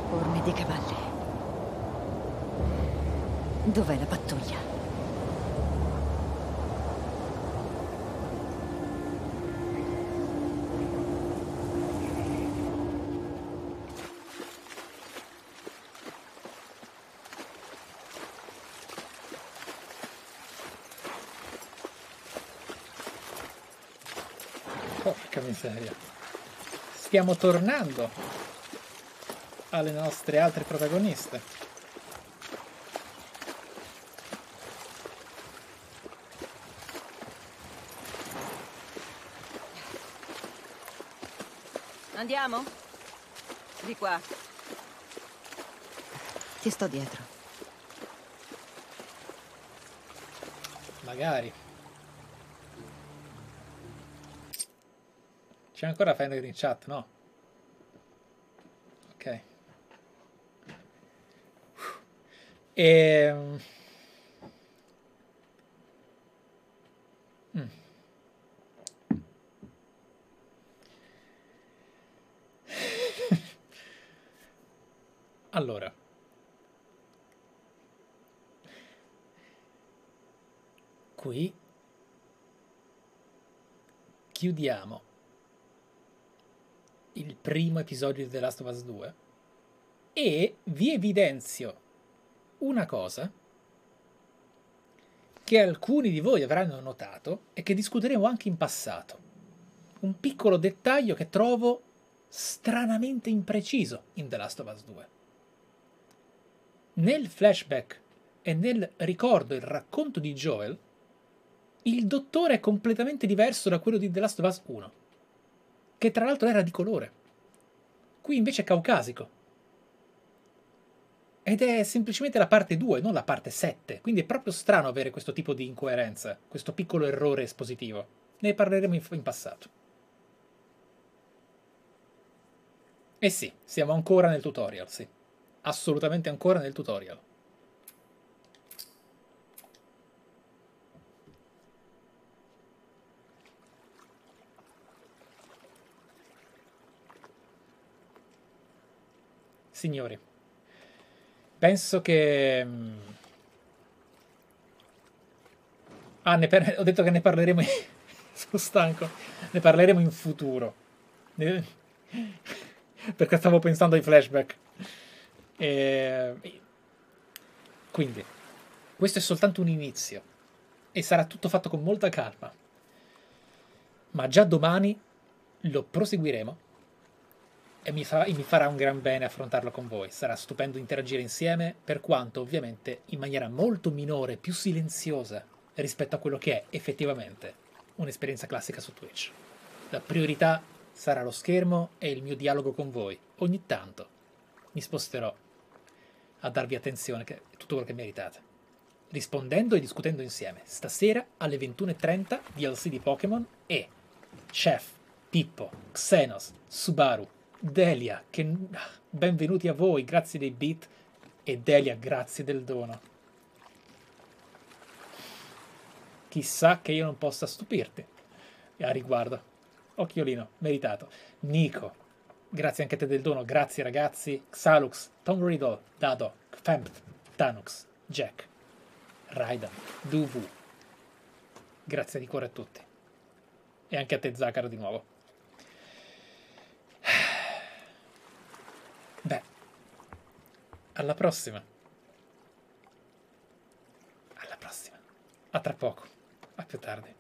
Orme di cavalli. Dov'è la pattuglia? Miseria. Stiamo tornando alle nostre altre protagoniste. Andiamo? Di qua. Ti sto dietro. Magari. C'è ancora Fender in chat, no? Ok. Ehm... Mm. allora. Qui chiudiamo il primo episodio di The Last of Us 2 e vi evidenzio una cosa che alcuni di voi avranno notato e che discuteremo anche in passato. Un piccolo dettaglio che trovo stranamente impreciso in The Last of Us 2. Nel flashback e nel ricordo, il racconto di Joel, il dottore è completamente diverso da quello di The Last of Us 1, che tra l'altro era di colore. Qui invece è caucasico. Ed è semplicemente la parte 2, non la parte 7. Quindi è proprio strano avere questo tipo di incoerenza, questo piccolo errore espositivo. Ne parleremo in, in passato. E sì, siamo ancora nel tutorial, sì. Assolutamente ancora nel tutorial. Signori, penso che... mm, Ah, par- ho detto che ne parleremo... in- Sono stanco. Ne parleremo in futuro. Ne- Perché stavo pensando ai flashback. E... Quindi, questo è soltanto un inizio. E sarà tutto fatto con molta calma. Ma già domani lo proseguiremo e mi, fa- e mi farà un gran bene affrontarlo con voi. Sarà stupendo interagire insieme, per quanto ovviamente in maniera molto minore, più silenziosa rispetto a quello che è effettivamente un'esperienza classica su Twitch. La priorità sarà lo schermo e il mio dialogo con voi. Ogni tanto mi sposterò a darvi attenzione, che è tutto quello che meritate. Rispondendo e discutendo insieme. Stasera alle 21.30 DLC di Pokémon e Chef, Pippo, Xenos, Subaru, Delia, che benvenuti a voi, grazie dei beat, e Delia, grazie del dono. Chissà che io non possa stupirti a riguardo. Occhiolino, meritato. Nico, grazie anche a te del dono, grazie ragazzi. Xalux, Tom Riddle, Dado, Fempt, Tanux, Jack, Raiden, Duvu. Grazie di cuore a tutti. E anche a te Zacaro di nuovo. Beh, alla prossima. Alla prossima. A tra poco. A più tardi.